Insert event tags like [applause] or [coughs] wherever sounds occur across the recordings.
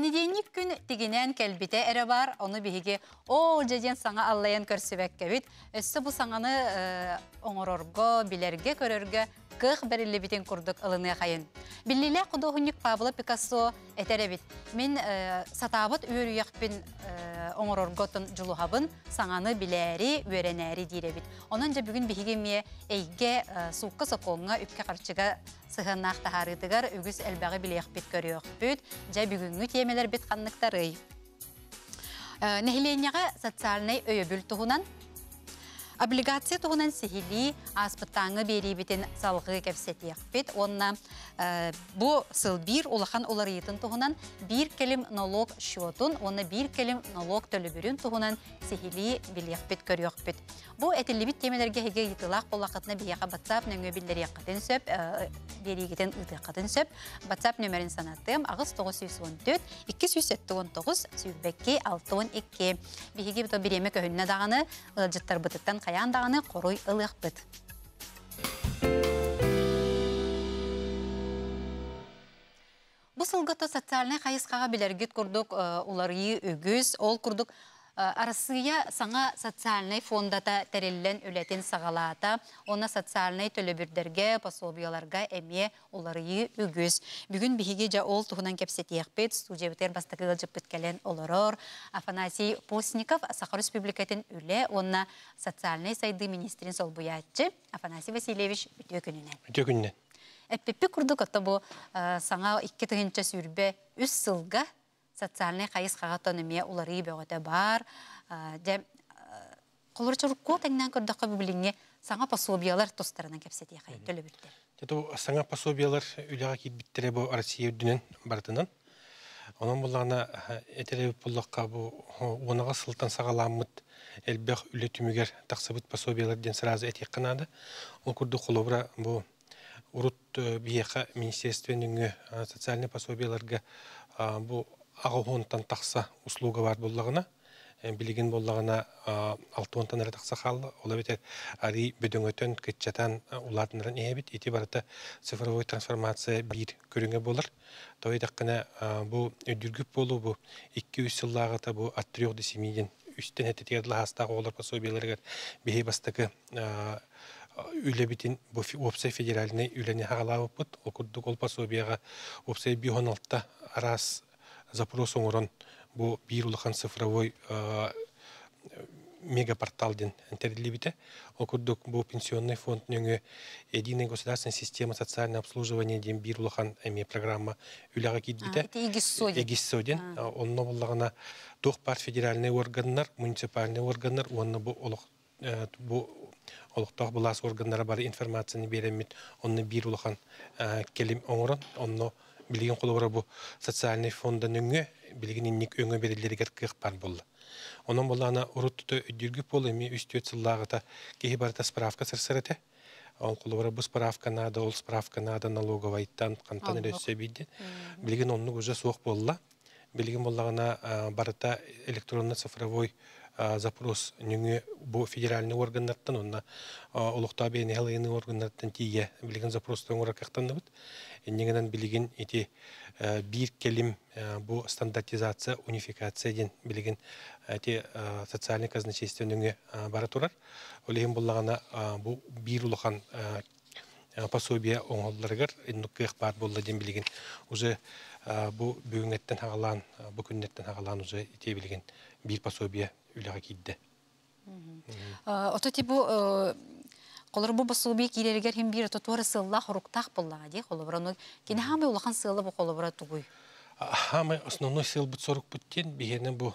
Сенеденник күн тигинен келбите эре бар, оны биһиги о жеден саңа аллаян көрсүбекке бит. Өссө бу саңаны э, оңорорго, билерге көрөргө кых берилли битен курдук ылыны хайын. Биллиле кудохунник Пабло Пикассо этере бит. Мен э, сатабыт үйөрүяқпин э, оңорорготун жулухабын саңаны билери, үйренери дире бит. Онон жа бүгүн биһигеме эйге э, суукка сокоңга үпке тахарыдыгар үгүс элбагы билеяк бит көрүөх бүт. Жа бүгүнгү темелер бит канныктары. Нехиленяга социальный өйөбүл туһунан Облигация туғынан сихили аспыттаңы берибитин салғы кәпсетияқпет. Онна бұ сыл бір улахан оларыйтын туғынан бір келім налог счетун, оны бір келім налог төлібірін туғынан сихили білияқпет көріяқпет. Бұ әтілібіт темелерге хеге етілақ болақытына бияға батсап нөңі білдері яққатын сөп, берегетін ұтықатын сөп. Батсап нөмерін санаттым, ағыз 914, 279, сүйбекке 612. Бихеге бұта біреме көхінне дағаны, жыттар бұтыттан қаян дағаны қоруй ылық бұт. Бұл сылғыты социальный қайысқаға білергет күрдік олары үгіз, ол күрдік арасыя саңа социальный фондата тәреллен үлетен сағалата, оны социальный төлөбірдерге, пособияларға әме олары үгіз. Бүгін біхеге жа ол тұғынан кепсетияқпет, студиябітер бастықы ғылжып біткелен оларор. Афанасий Постников, Сахар Республикатын үле, оны социальный сайды министрин сол бұятчы. Афанасий Васильевич үтө күнінен. Өте күннен. Әппеппе күрдік отта бұл саңа икки тұғынча сүрбе үс сылға социальный қайыз қағатономия улары бөгөтө бар. Де қолыр чұрыққо тәңнен көрдіққа бүбіліңе саңа пособиялар тостарынан кәпсетия қай төлі бүттер. Тето саңа пособиялар үліға кит биттере бу Россия үдінен бартынан. Onun bulağına etere bullakka bu onağa sıltan sağalamıt elbэх üle tümüger taksabıt пособиялар ден сразу этек канады. Ол курду холобра bu урут бияка министерственнің социальный пособияларга bu ағуғонтан тақса услуга бар боллағына, билигин боллағына алтуонтан әрі тақса қалды. Ола бетер ари бөдөңөтөн кытчатан улатынырын ебит, ити барыта цифровой трансформация бир көріңе болар. Той бұл өдүргүп болу бұл 200 сыллағыта бұл от 3 до 7 ден үстен бейі бастықы үлебитин бу федеральный арас запрос оңорон бу бир улахан цифровой мегапортал ден интерлибите окурдук бу пенсионный фонд нөңө единая государственная система социального обслуживания ден бир улахан эме программа үлага китбите эгиссоден онно буллагана тох пар федеральный органнар муниципальный органнар онно бу олох бу олықтақ бұлас органдары бар информацияны беремет онны бир улахан келим оңорон онно билген қолыбыра бу социальный фондан өңө билген инник өңө берилеригер кык бар болду. Онон болана урутту өдүргүп бол эми үстүөт сыллагыта кеһи барыта справка сырсырыте ол қолыбыра бу справка надо ол справка надо налоговайттан кантан элөссө бидди. Билген онну уже суох болла. Билген боллагана барыта электронно цифровой запрос нүңе бу федеральный органнардан онна олукта бени халыйны органнардан тие билген запрос тоңора кактаныбыт эннегенен билген ити бир келим бу стандартизация унификация ден билген эти социальный казначейство бара турар олеген буллагана бу бир улахан пособие оңолларыгар иннуккык бар болла ден билген уже бу бүгүнгеттен хагалан бу күннеттен хагалан уже ите билген бир пособие үләгә кидде. Ото тибу Қолыр бұл басылбей кейлергер хем бір тұтуары сылла құруқтақ боллаға дей қолыбыра. Кені хамы улахан сылы бұл қолыбыра тұғой? Хамы основной сыл бұт сорок бұттен бігені бұл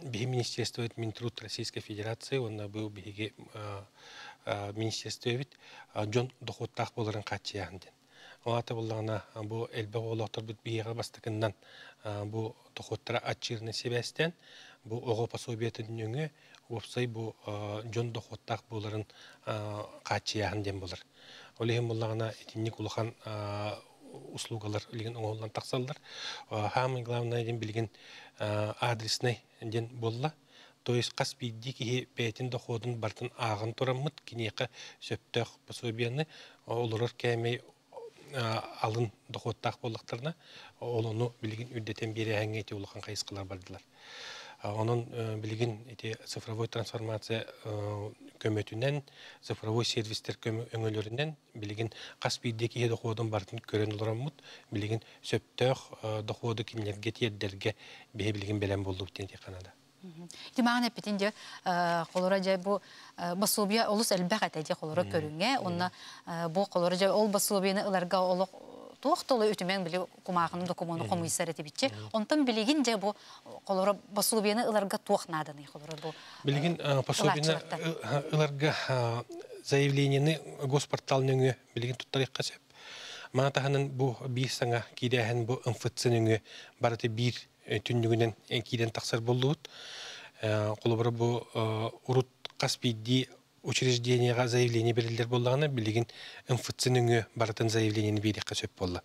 биһи министерство Минтруд Российской Федерации, он был биһиге министерство бит жон доходтах боларын качыянден. Олата буллагына бу элбе олоктор бит биһиге бастыкыннан бу доходтара ачырны себестен бу ого пособиятын нүңө опсай бу жон доходтах боларын качыянден болар. Олеген буллагына этинник улахан услугалар леген оңолдан таксалдар. Хамы главное ден билген адресный ден болла. То есть қас бидди ки петин доходун бартын ағын тураммыт кинеқа сөптөх пособияны олорор кәмей алын доходтақ болықтарына ол оны билигин үрдетен бере әңгете улахан кайыскалар бардылар Onun bilgin ити цифровой трансформация көмөтүнен цифровой сервистер өңөлөрүнен билигин каспийде кие доходун бартын көрөн олораммут билигин сөптөөх доходу кинилерге тиердерге бие билигин белен болду тенти канада. Димаган эпитин же колора же бу басубия олус элбек атеди колора көрүнгө онна бу колора же ол басубияны ыларга олок туохтолу үтүмен били кумагынын документу комуйсар этибитчи онтон билигин же бу колоро пособияны ыларга туохнаданы колоро бу билигин пособияны ыларга заявленияны госпорталныңы билигин туттарыкка сеп маатаханын бу бир саңа кидеһен бу МФЦныңы барыты бир түндүгүнен киден таксар болдубут колобора бу урут каспийди учреждениеға заявление берилдер боллағына билигин МФЦ-нің баратын заявлениені бейдекқа сөп болла.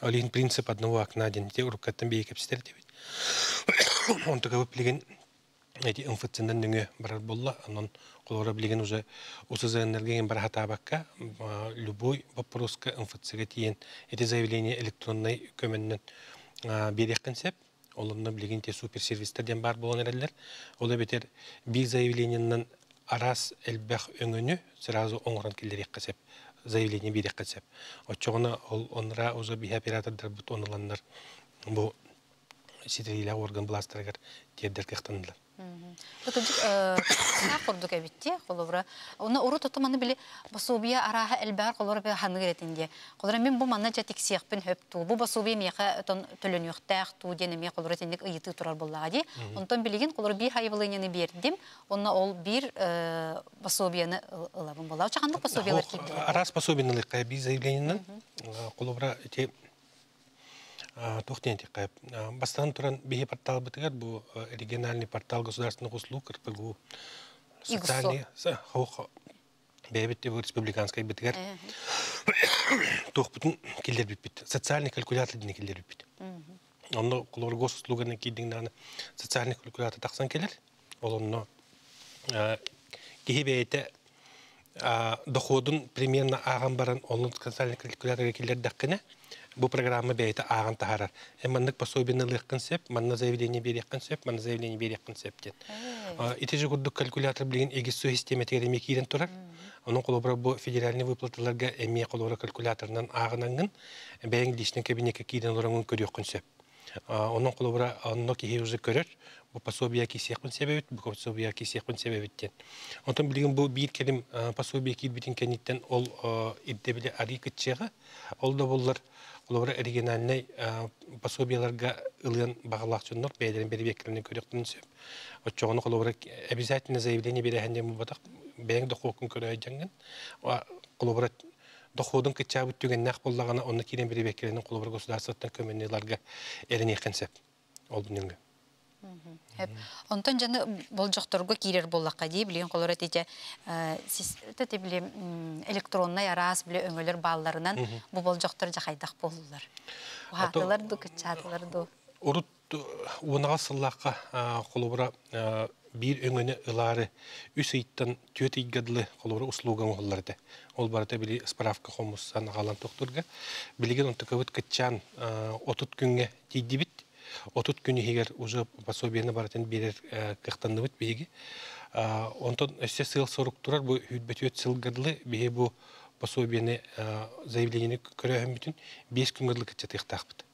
Олин принцип одного окна ден те уруккаттан бейкепстер дебит. [coughs] Он такой билигин эти МФЦ-нің нүңі барар болла, анон колора билигин уже осы заяннерген бар хатабакка любой вопроска МФЦ-га тиен эти заявление электронный көмөннөн береккен сеп олонна билигин те суперсервистерден бар болон эрелер. Ола бетер бир заявлениенен арас элбэх өңөнү сразу оңорон киллер иккесеп заявление бир иккесеп очогуна ол онра уже би оператордар бут оныланнар бу ситриле орган бластергер тиердер кыхтанылар Тутуджик курдук эбитти холовра. Оны уру тутуманы били басубия араха элбар холора бе ханы керетинде. Холора мен бу манна жа тексиякпен хөп ту. Басубия меха тон төлөнүктәк ту ме холора тиндик ыйыты турар буллага ди. Онтон билигин холора би хайвылыны бердим. Онна ол бир басубияны ылабын булла. Чагандык басубиялар кийди. Арас би заявлениянын холора те тухтен тиккайып. Бастан туран бихи портал бытыгар бу региональный портал государственных услуг РПГУ. Социальный хаух бәбетте бу республиканский бытыгар. [coughs] Тух бутун килдер бит. Социальный калькулятор дине килдер бит. Онно кулор госуслуганы кидиңнаны социальный калькулятор таксан келер. Ол онно кихи бейте доходун примерно баран онун социальный калькулятор даккына бу программа бейте аган тахарар. Эмманнык пособиены лыхкын сеп, манна заявление береккын сеп, манна заявление береккын сеп ден. Ите же курдук калькулятор билген эгис су система тегереме кирен турар. Onun kolobra bu federальный выплаталарга эме колобра калькуляторынан агынангын бәйін личный кабинетке киден ораңын көрөк күнсеп. Onun kolobra онно кихи уже көрөр. Бу пособия кисекпин себебит, бу пособия кисекпин себебиттен. Онтон билген бу бир келим пособия кидбитин кенеттен ол идде биле ари кытчыга. Ол да боллар Олар оригинальный пособияларга ылын бағалақчынлар бәйлерін бері беккеріне көректін сөп. Отчоғыны олар обязательно заявление берәхінде мұбадақ бәйін дұқуқын көрі жаңын. Олар доходун кычабыт түген нақ боллағана оны керен бері беккерінің олар государствоттан көмінелерге әрін екен сөп. Ол бүніңгі. Онтон жаны болжокторго кирер боллакка дей билген колор этеже сиз өтө биле электронный арас биле өңөлөр бааларынан бу болжоктор жакайдак болдулар. Хатылар ду кычатылар ду. Урут унага сыллакка колобура бир өңөнө ылары үс ыйттан төт ийгадлы колобура услуган олларды. Ол барыта били справка токтурга билген онтукабыт кычан отут күнгө тийдибит Отут күні егер уже пособиені баратын берер кықтанды бұт бейге. Онтон өссе сыл сорук тұрар, бұл хүтбәтіет сылгырлы бейге бұл пособиені заявлениені көрәхін бүтін 5 күнгірлі кітчет иқтақ бұт.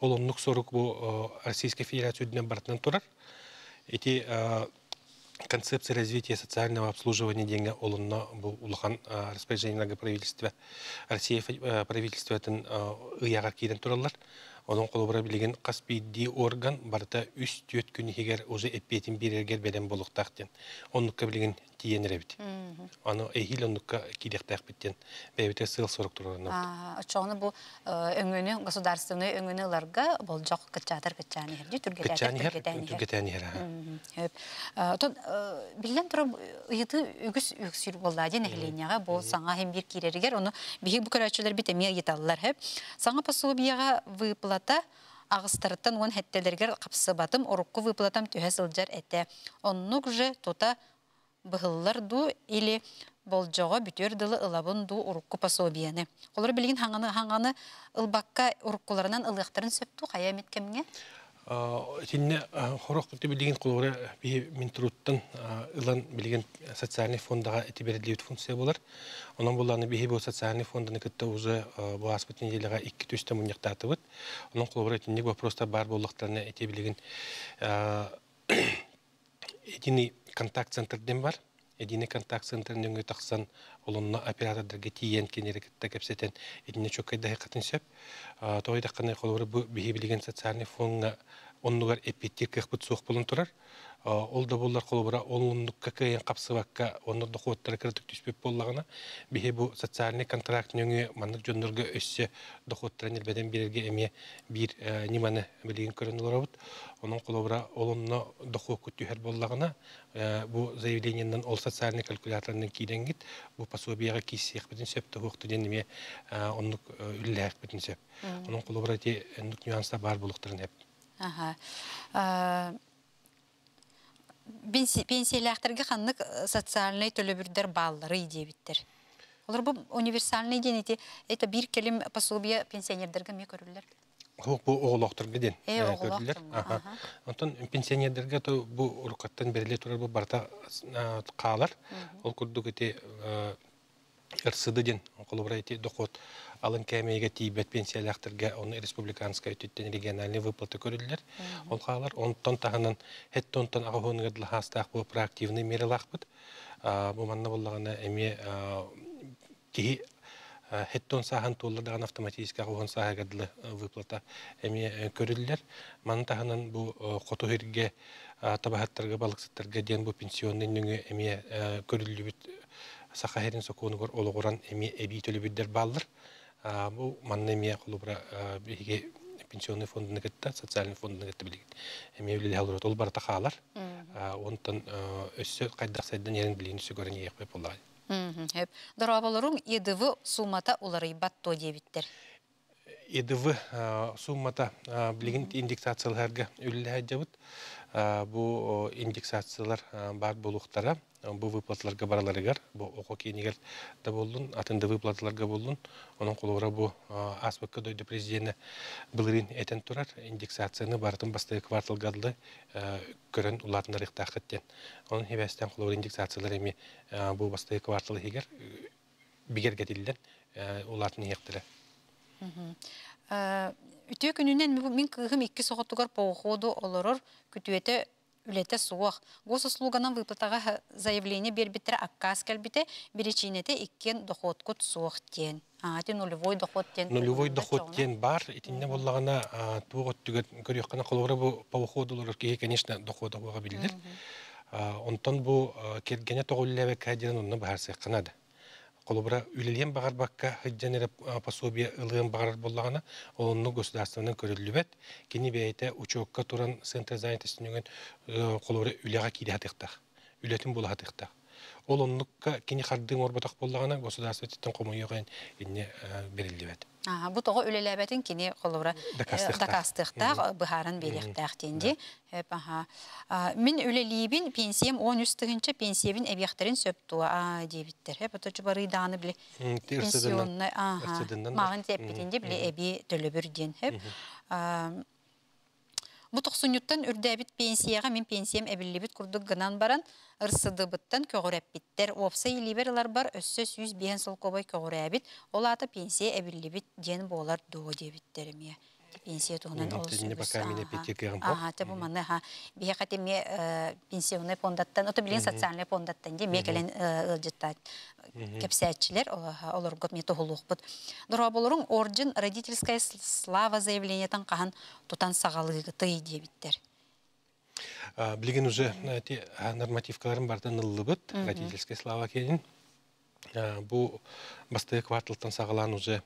Ол онлық сорук бұл Российской Федерация өдінен баратынан тұрар. Эти концепция развития социального обслуживания деньги олынна бұл улахан распоряжение правительства Россия правительствотын ыяғар кейден тұралар. Onun қолыбыра білеген қаспейді орган барда үс түйет күні егер уже әппетін берергер бәлем болуқтақтен. Оныққа білеген тиенер әбіт. Аны әйхіл оныққа кидектақ біттен бәйбіте сыл сорық тұрарына. Очоғыны бұл өңіні, государственный өңінілерге бұл жоқ кітчатыр кітчаны ерді, түргетәні ер. Білген тұрып, ұйыты үгіс үксір болды ден әхленияға, бұл саңа хем бір керерігер, оны бігі бұл көрәтшілер бітеме еталылар. Саңа пособияға выплат выплата ағыстырыттан он хәттелергер қапсы батым орукку выплатам түһә сылжар әтә. Оннук же тота быһыллар ду или болжоға бүтөр дылы ылабын ду урукку пособияны. Олар билген хаңаны хаңаны ылбакка уруккуларынан ылыктарын сөпту кая меткемге? Тинне хорох күтү билген кулура би мин туруттан ылан билген социальный фондага этибердилет функция болар. Онан буланы би бу социальный фондын кытта уже бу аспыт неделяга 2 төстө муньяктатыбыт. Онан кулура бу просто бар боллуктарына этибилген единый [coughs] контакт центрден бар единый контакт центрын өңі тақсан олонна оператордарға тиен кенерекетті кәпсетен едине чөккайда хақатын сөп. Тоғай даққаны қолыры бұл бейі білген социальный фонға оннугар эппеттер кықпыт суық болын тұрар ол да боллар қолыбыра олуннукка кыйын капсыбакка онор дохуоттары кырдык түспеп боллагына бихи бу социальный контракт нөңү маннык жоннорго өссө дохуоттарын элбеден берерге эме бир ниманы билигин көрөн олорабыт онун қолыбыра олунно дохуок күттүхер боллагына бу заявлениянан ол социальный калькуляторнын кийденгит бу пособияга киссиек битин сөп дохуокту ден эме оннук үллээк битин сөп. Онун қолыбыра ти нюанста бар булуктарын эп. Пенсиялахтарга ханнык э, социальный төлөбүрдер баллары идебиттер. Олар бу универсальный денети это бир келим пособие пенсионердерге ме көрүлөр. Хук бу оголоктурга ден э, көрүлөр. Онтон пенсионердерге то бу урукаттан бериле турар бу барта каалар. Ол курдук эти ырсыды ден колубрайти дохот алын кәмейге тибет пенсиялахтырга оны республиканская үтүттен региональный выплаты көрүллер. Ол каалар онтон таханан хеттонтон агыгыныгы дылхастак бу проактивный мерилахбыт. Бу манна боллагана эми ки хеттон сахан туллардан автоматически агыгын саһагадылы выплата эми көрүллер. Ман таханан бу кото хирге табахаттарга балыксыттарга ден бу пенсионный нүңү эми көрүлүбүт сахахерин сокуунугор ологоран эми эби төлөбүддер баллар Бу манна мия холубра биге пенсионный фондын кетта, социальный фондын кетта билген. Эми биле халырат ол барта халар. Онтан өссө кайдак сайдан ерин билген өссө көрөн ек беп болла. Хеп. Дарабаларың ЕДВ суммата улары батто дебиттер. ЕДВ суммата билген индексацияларга үлле жабыт. Бу индексациялар бар болуктара бу выплаталарга бараларыгар бу око кийинигер да болдун атында выплаталарга болдун. Онун колура бу аспакка дойду президенти былырин этен турар. Индексацияны бартын басты кварталгадылы көрөн улатындар ыктаакыттен онун хебестен колура индексациялар эми бу басты квартал егер бигергетилден улатын ыяктыра Үтө күнүнен мен кыгым икки соғыттығар поуходу олорор күтүете үлете суох. Госуслуганан выплатага заявление бербиттер аккас келбите беречинете иккен доходкут суох тен. Ати нулевой доход тен. Нулевой доход тен бар. Итинне боллагана тугот түгет көрөккана колора бу павоходулар ки конечно доход ага билдир. Онтон бу кергене тоголлебе кадиран онны барсы кынады колубра үлелен багар бакка хыджанера пособие ылыгын багар боллагана олонну государственный көрүлүбет кини бейте учокка туран центр занятостьнүгөн колубра үлега киде хатыктах ол оннукка кини хардың орботак боллагана государственный комуйогын инне берилдибет. Бу тоғы үлеләбәтін кені қолыра дакастықтақ, бұхарын беректақ денде. Мен үлелейбін пенсиям 10 үстігінші пенсиябін әбияқтарын сөптуа дебіттер. Хеп, оточы бары даны біле пенсионны мағын теппетінде біле әбі төлі бір ден. Бу тохсунюттан үрдәбит пенсияга мен пенсиям әбиллибит курдук гынан баран ырсыдыбыттан көгөрәппиттер. Опса илиберлар бар өссө сүйіз бен сыл кобой көгөрәбит. Ол аты пенсия әбиллибит ден болар дуо дебиттерме пенсия туһунан ол Тинне бака мине пекекегем по. Ага, табу манна ха. Бия хате ме пенсионный фондаттан, ото билен социальный фондаттан де ме келен ылжытта кепсәтчилер, олар гот ме тохулукпут. Дора болорун орден родительская слава заявлениятан кахан тутан сагалыгы тый дебиттер. Билген уже нормативкаларын бардан ыллыбыт, родительская слава келин. Бу басты кварталдан сагалан уже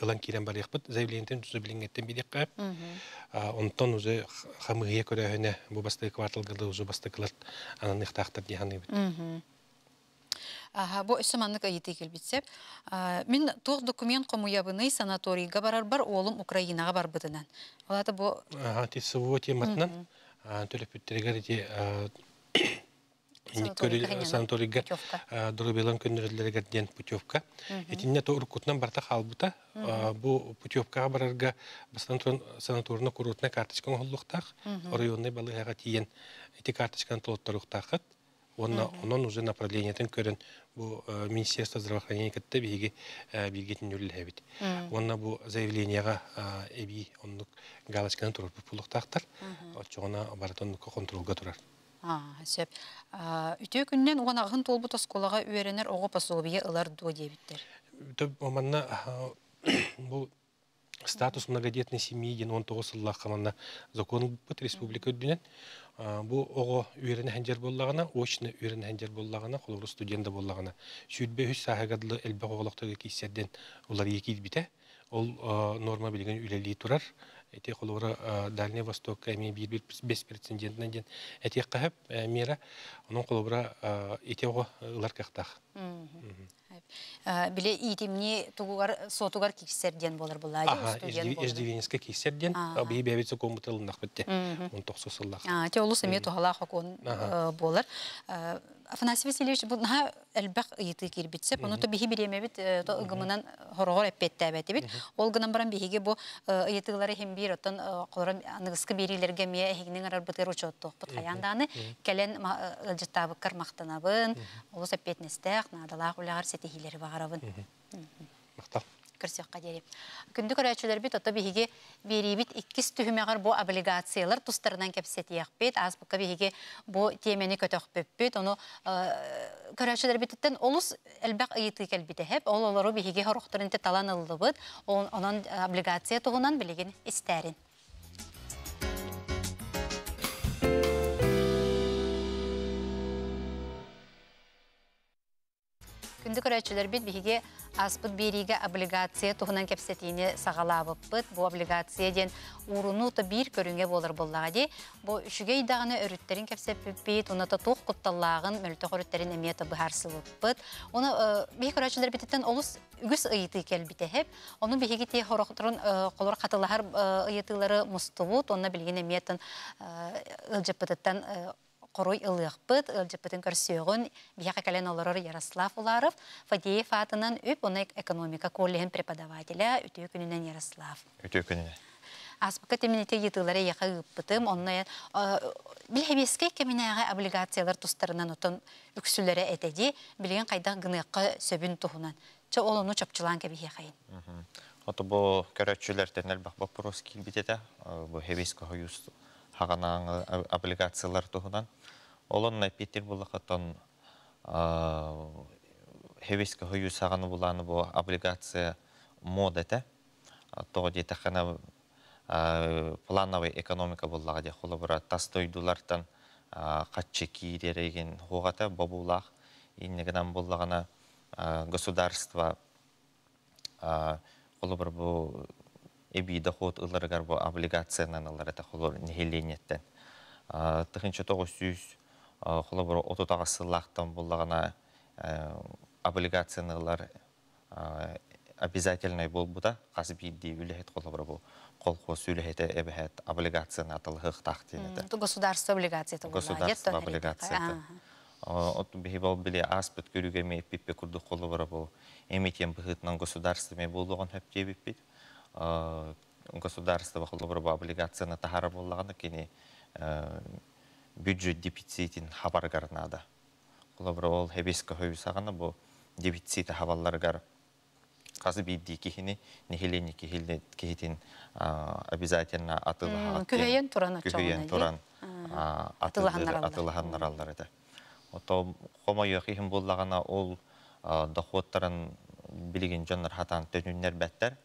ылан кирен бар яхпыт заявлениятен уже билингеттен бидек кап. Онтон уже хамыгыя көрөһөнө бу басты кварталгада уже бастыкылар анан ихтахтар диханы бит. Аха, бу өсөманнык айыты келбитсеп. Мен тух документ комуябыны санаторийга барар бар, олым Украинага бар бытынан. Олата бу... Аха, ти сыву тематынан төлөп бүттерегер ти санаторийга дурубелан көннөрөллерегерден путевка. Этинне то уркутнан барта халбута. Бу путевкага барарга бастан санаторна курортна карточкан холлуктак. Районный балыгага тиен эти карточкан толоттаруктакыт. Онна онон уже направлениятын көрөн бу министерство здравоохранения кытта биги билгетин үлләбит. Онна бу заявленияга эби оннук галочканы туруп пулуктактар. Очогона баратон контролга турар. Сөп. Үтө күннен оған ағын толбут осколаға үйеренер оғы пособие ылар дуа дебиттер. Төп оманна [coughs] бұл статус многодетной семьи ден 19 сыллах қаманна закон бұт республика үддінен. Бұл оғы үйерен хәнжер боллағына, очны үйерен хәнжер боллағына, қолыры студенті боллағына. Сүйдбе үш сағагадлы әлбі оғылықтығы кейсерден олар екі бите. Ол норма білген үлелей тұрар эти холора Дальний Восток эми бир бес претендентнен ден. Эти кахып мера onun холора эти ого ылар кахтах. Биле итимни тугугар сотугар киксерден болар була студент болар. иждивенеске киксерден би бебет комутылындак битте 19 сыллах. Те олус эме тухала хокон болар. Афанасий Васильевич бу наха элбак ыйты кирбитсе, bunu то бихи биремебит, то ыгымынан хорогор эппеттәбәте бит. Ол гынан баран бихиге бу ыйтыглары хем бир оттан колоран аныгыскы берилерге мия хигнең арар бутер учоттук. Бу таянданы келен ылжыттабыккар мактанабын, олус эппетнестәк, надалак улагар сетихилери багарабын. Мактал кірсеққа дереп. Күнді көрәчілер бит, ота бігеге беребит иккіс түхімеғар бұ облигациялар тұстарынан кәпсет еқпет, аз бұққа бігеге бұ темені көтөқ бөппет, оны көрәчілер біттен олыс әлбәқ ұйыты кәлбіті хеп, ол олару бігеге хорықтырынты талан ылды бұд, онын облигация тұғынан білеген істәрін. Күнді көрәчілер бит бігеге аспыт бериге облигация тухунан кепсетине сагалабыппыт. Бу облигация ден урунута бир көрүнгө болар боллага ди. Бу үшүгө идаганы өрүттерин кепсеппит, уната тух кутталлагын мөлтө хоруттерин эмиета быхарсылыппыт. Уну бии көрөчүлөр битеттен олус үгүс ыйыты келбите хеп. Ону биһиги те хорохторун колор катылахар ыйытылары мустубут, онна билген эмиетен ылжыппытыттан Қорой ылықпыт, ылжыппытын көрсөғін, бияқа кәлен оларыр Ярослав Уларов, Фадеев атынан үп, оны экономика коллеген преподавателя, үтө күнінен Ярослав. Үтө күнінен. Аспыка теминете етылары яқа үппытым, онна білхебеске кеминаға облигациялар тұстарынан отын үксілері әтеде, білген қайдақ гыныққа сөбін тұхынан. Ча ол оны чапчылан кәбі яқайын. Оты бұл көрәтшілерден әлбақ вопрос келбетеді, бұл хебеске хағанаң облигациялар тұхынан. Олон Питер булахатан хевеске хою саганы буланы бу облигация модете. То дете хана плановый экономика буллага де холобра тастойдулартан катчы киререген хугата бабулах иннегенан буллагана государство холобра бу эби доход ыларгар бу облигациянан ылар это холор нехелениеттен. Тыхынча 900 Құлы бір ототаға сыллақтан болағына облигацияныйлар обязательный бол бұда қасы бейді үліхет құлы бір бұл қолқос үліхеті әбіхет облигацияны атылы хықтақ дейінеді. Государство облигация. Государство облигация. От бихи бол біле аспыт көріге ме пиппе күрді қолы бір бұл эметен бұхытынан государство ме болуған хөпте биппет. Государство қолы бір бұл облигацияны тахары болағаны кені бюджет дефицитин хабаргарнада. Кулабыр ол хебеске хойусагана бу дефицит хабалларгар казы бидди кихини нехилени кихилде кихитин обязательно атылы Күхейен туран Күхейен туран атылыхан нараллар это. Ото хома йохихим боллагана ол доходтарын билген жоннар хатан төнүннер бәттер.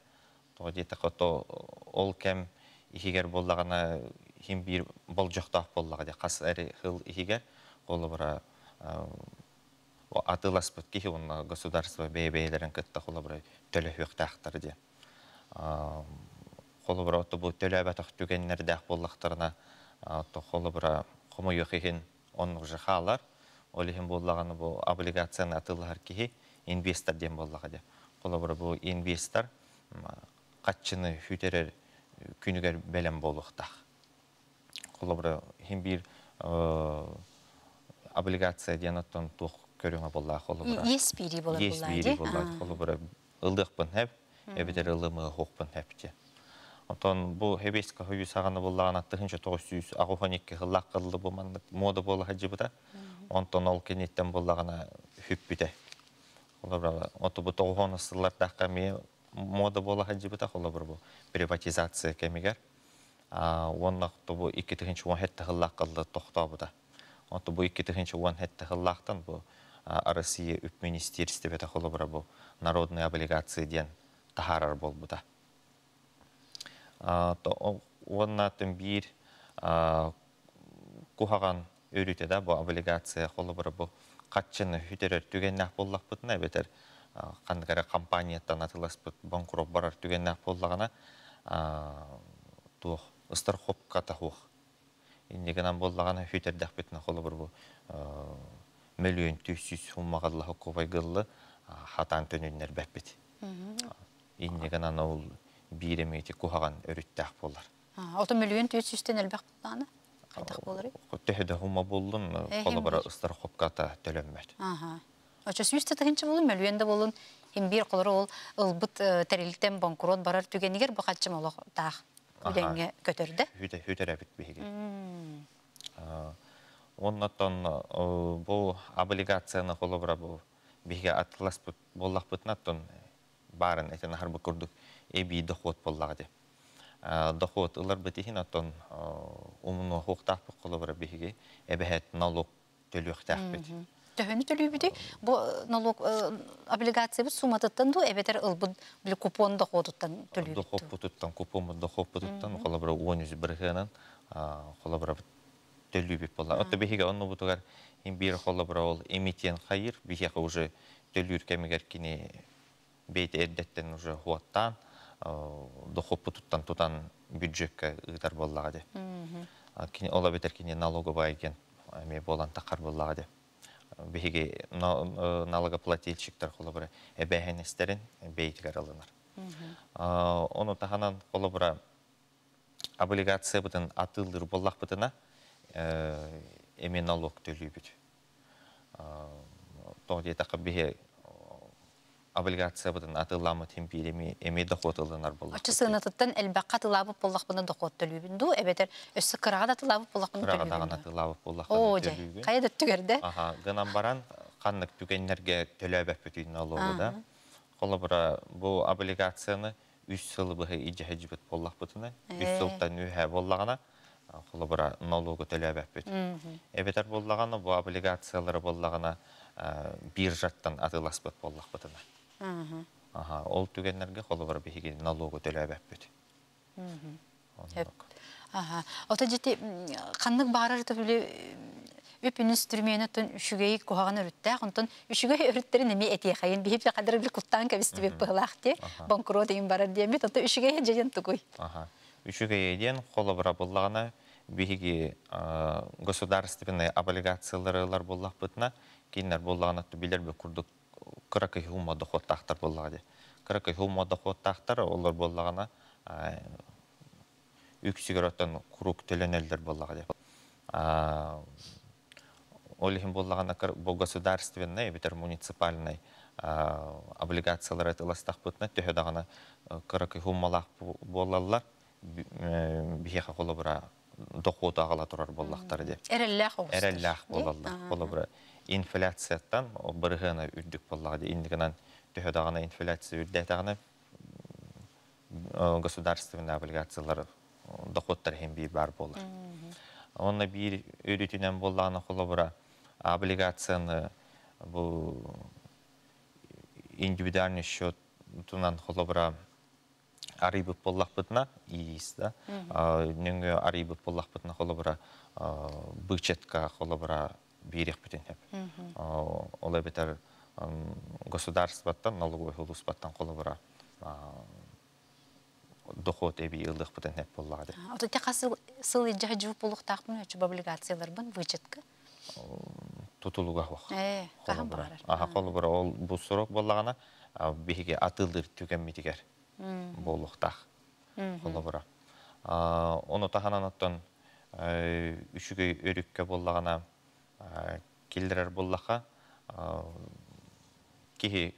То дете ол кем ихигер боллагана хим бир бол жоқтақ боллаға де қас әрі хыл ихиге қолы бұра атылас бұт кихи онна государство бейбейлерін кытта қолы бұра төлі хөқтақтар де. Қолы бұра отты бұл төлі әбәтіқ түгеннер дәқ боллақтарына қолы бұра құмы йоқихин оның жы қалар, олихин боллағаны бұл облигацияны атылығар кихи инвестор дем боллаға де. Қолы бұра бұл инвестор қатчыны хүтерер күнігер бәлем болуқтақ бір хим бир облигация диэн оттон тух көрүңө болла холу бара. Ес бири болар болла. Ес бири болла холу бара. Ылдыкпын хеп, эбитер ылымы хукпын хеп те. Отон бу хебеска хүйү саганы боллаган аттыгынча 900 агофоникке хыллак кылды бу мода болла хаҗыбыта. Онтон ол кенеттен боллагана хүппите. Холу бара. Оту бу тогоны сыллар дакка ме мода болла хаҗыбыта холу бара бу приватизация кемигер. А оннак бу 2-нче 10 хетте хыллак кылды тохтобуда. Онто бу 2-нче 10 хетте хыллактан бу Россия үп министерстве бета холобра бу народные облигации ден тахарар болбуда. То оннатын бир кухаган өрүтө да облигация холобра бу катчыны хүтерер түгеннак боллак бутна бетер кандыгара компанияттан атылас бут банкрот барар түгеннак боллагана тух страховка тахух. Иннегенан боллагана хүтердак бутна холобра бу миллион түйсүс хуммагалла хоккубай гыллы хатан төнүннер бәппит. Иннеген ана ул биремети кухаган өрүттәк болар. Ото миллион түйсүстен элбәк булганы кайдак болар? Төһөдө хума булдым, кола бара ыстар хопката төлөнмөт. Аха. Ача сүстә тагынчы булды, миллион да булын. Хим бир колор ул ылбыт терилтен банкрот барар түгенигер бу хатчы молох Хүтә хүтәрә бит биге. Оннотон бұл облигацияны холобра бұл биге атлас боллақ бұтнаттон барын этен харбы курдук эби доход боллага де. Доход ылар битихин аттон умуну хуктах холобра биге эбехет налог төлөктах бит. Төһөнү төлөбүдү бу налог облигация бит сумататтан ду эбетер ылбы бил купон доходуттан төлөбүдү. Доход бутуттан купон доход бутуттан холобра 10 биргенен холобра төлүбүп болла. Отто бихиге онну бутугар ин бир холла браол эмитен хайыр бихиге уже төлүр кемигер кини бейт эрдеттен уже хуаттан бутуттан тутан бюджетке ыйтар боллага де. Кини ола бетер кини налоговый агент эме болан такар боллага де. Бихиге налогоплательщиктер холла бра эбехенестерин бейтигер алынар. Оны таханан холла бра облигация бутын атылдыр боллак бутына эми налог төлөйбүт. Тоғди тақы бихе облигация бұдын атыламы темпир эми эми доход ылынар боллак. Ачы сынатыттан элбаққа тылабы боллак бұны доход төлөйбүн ду, эбетер өссө кырага да тылабы боллак бұны төлөйбүн. Кырага да тылабы боллак бұны төлөйбүн. Кайда түгерде? Аха, гынан баран каннык түгеннерге төлөбөп бүтүн налогу да. Кола бара бу облигацияны 3 сыл быһы иҗәһҗибет боллак бутына, 3 сылтан үһә боллагана холобара налогы төлөбөппүт. Эбетер боллаганы бу облигациялары боллагана биржаттан атыласпыт боллакпытына. Аха, ол түгеннерге холобара бихиги налогы төлөбөппүт. Аха. Ота төбүлү үпүнүс түрмени тон үшүгей кухаган өрүттэ онтон үшүгей өрүттерин эми эти хайын бихип кадыр бир куттан кабисти беп быгылахти банкрот дейин барар. Аха. Еден биһиги бытна боллагана билер бе курдук кыракы хума доход тахтар боллага кыракы хума доход тахтар олар боллагана үксүгөр оттон курук төлөнөлдөр боллага деп олихин боллагана бу государственный битер муниципальный облигациялар этыластах бытна төһөдагана кыракы хумалах болалар бихеха холобра доходу ағала тұрар боллақтар де. Әрелләқ оғыз. Әрелләқ болаллақ. Бір инфляцияттан бірғына үрдік боллаға де. Индігінен түйедағына инфляция үрдетағына государственный облигациялар доходтар хем бир бар болар. Онна бир өрүтүнөн боллағына қолы бұра облигацияны бұл индивидуальный счет тунан қолы бұра арибып боллақпытына иис да нөңө арибып боллақпытына холобра бычетка холобра бирек бүтүн хеп олай бетер государствоттан налоговый хулуспаттан холобра доход эби ылдык бүтүн хеп боллады ото тека сыл ижа жууп болуктакмын өчү облигациялар бын бычетка тутулуга хох э кахам бар аха холобра ол бу срок боллагана биһиге атылдыр түгенмитигер болуқтақ қолы бұра. Оны таханан оттон үшігі өрікке боллағана келдірер боллақа кихи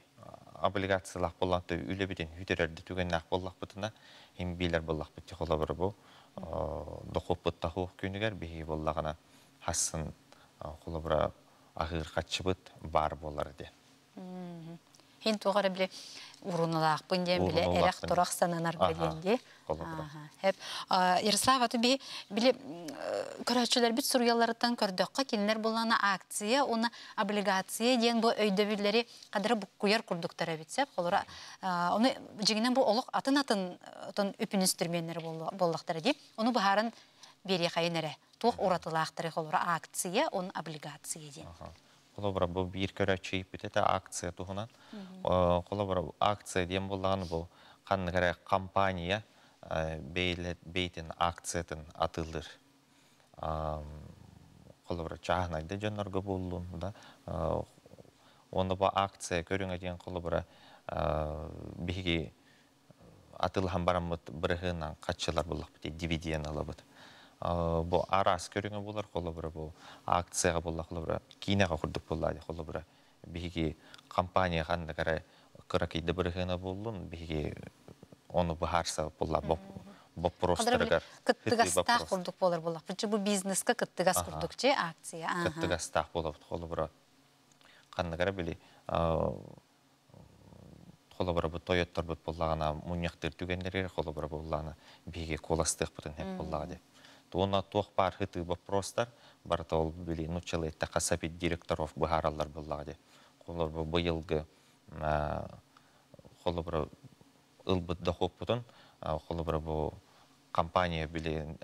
облигациялах болланты үлебитин хүтерерди түгеннах боллах бытына хим билер боллах битти хола бир бу дохоп быттаху күнүгер бихи боллагана хассын хола бир агыр качыбыт бар болар де Хин тугары биле урунулаақпын дем биле эрек турак сананар беленди. Хеп Ярослав аты би биле көрөчүлөр бит сурьялардан көрдөккө кинилер булана акция, уна облигация ден бу өйдө биллери кадыр буккуяр курдуктар битсеп, холора оны жигинен бу олук атын атын тон үпүнүстүрменнер боллактар ди. Оны бахарын бери кайнере. Тук уратылаактары холора акция, он облигация ден. Қолабыра бұл бір көрі чейіп бітеті акция тұғынан. Қолабыра акция дем болған бұл қанны кәрі компания бейтін акциятын атылыр. Қолабыра чағынайды жонларға болуын. Оны бұл акция көріңе деген қолабыра бігі атылған барамыт бірігінен қатшылар болық біте дивиден алабыд бу арас көрүңө булар холо бир бу акцияга булла холо бир кинага курдук булла холо бир биги компания ханда кара кыра кейде бир хына буллун биги оны бахарса булла боп боп простыргар кыттыгастах курдук болар булла бу бу бизнеске кыттыгас курдук же акция? Кыттыгастах болот бир ханда кара били холо бир бу тоyoттор бут буллагана муньяктыр түгендерге холо бир булланы биги коластык бутун хеп буллага деп Туона туох бар хыты вопростар, бар тол били нучалы тақасапит директоров бухаралар буллагы. Колор бу быйылгы холо бир ылбыт дохоп бутун, холо бир бу компания били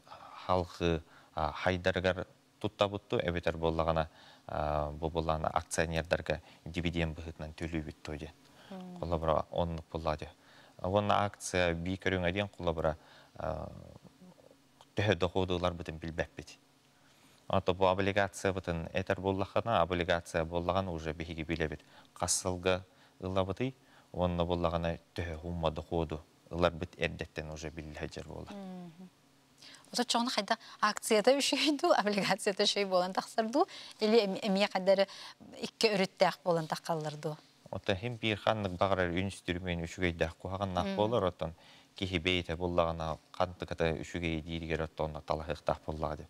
халкы хайдаргар бутту, эбетер боллагана бу булланы акционердарга дивиденд быхытынан тойде. Холо бир оннук буллагы. Онна акция ден холо бир төһө доходулар бутын билбәппит. Ото бу облигация бутын этер боллахана, облигация боллаган уже бихиги билебит. Кассылга ылабыты, онна боллагана төһө хумма доходу. Илар бит эрдеттен уже билләҗер болла. Ото чоңна хайда акцияда үшөйду, облигацияда шөй болан тақсырду, или эмие кадары икке өрүттәк болан тақаллырду. Ото хим бир ханнык багырар үнстүрмен үшүгейдәк куһаган нак болар отон кихи бейте буллагана канты ката үшүге диригер оттонна талахыктах буллага деп.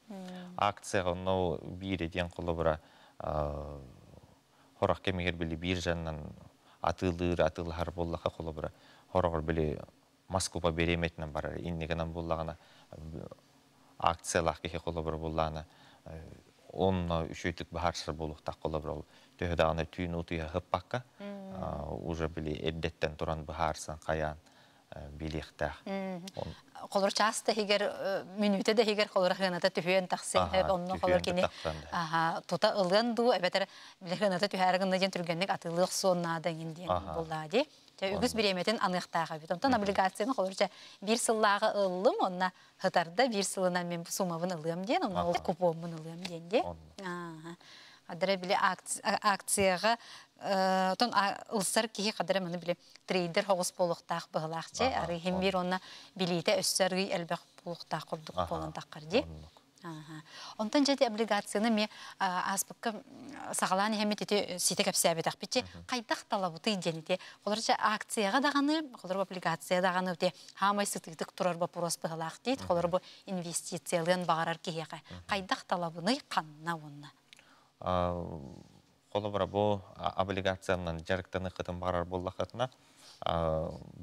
Акцияга но бире ден кулы бара хорак кемигер били бир жаннан атылыр атылар буллага кулы бара хорогор били Москва береметнен барар иннегенен буллагана акциялах кихи кулы бара буллагана онна үшөйтүк бахарсыр булуктак кулы бара төһөдө аны түйүн утуя хыппакка уже били эддеттен туран бахарсан каян билихтах. Холор часто хигер минуте де хигер холор хыната түһен таксын хеп онно холор кини. Аха, тута ылган ду эбетер билихната түһәргән ден түргәнлек атылык соннада инде булды. Те үгүз биреметин аныктага бит. Онтан облигацияны холорча бир сыллага ыллым, онна хытарда бир сылынан мен сумабын ылым ден, онна ол купомын ылым ден де. Адыра биле акцияга Тон ылсар кихи қадыры мұны біле трейдер хоғыз болуқтақ бұғылақчы, ары хембир оны билейте өссәргі әлбәқ болуқтақ құрдық болын таққырды. Онтан жәде облигацияны ме аспыққа сағаланы хәмет ете сите кәпсәбе тақпетче қайдақ талабыты иденіте. Оларча акцияға дағаны, олар облигация дағаны өте хамай сытыдық тұрар бапурос бұғылақ дейді, олар бұл инвестициялығын бағарар кехеға. Қайдақ талабыны қанна онына? Қолы бара бұл облигациянан жарықтаны қытын барар боллақытына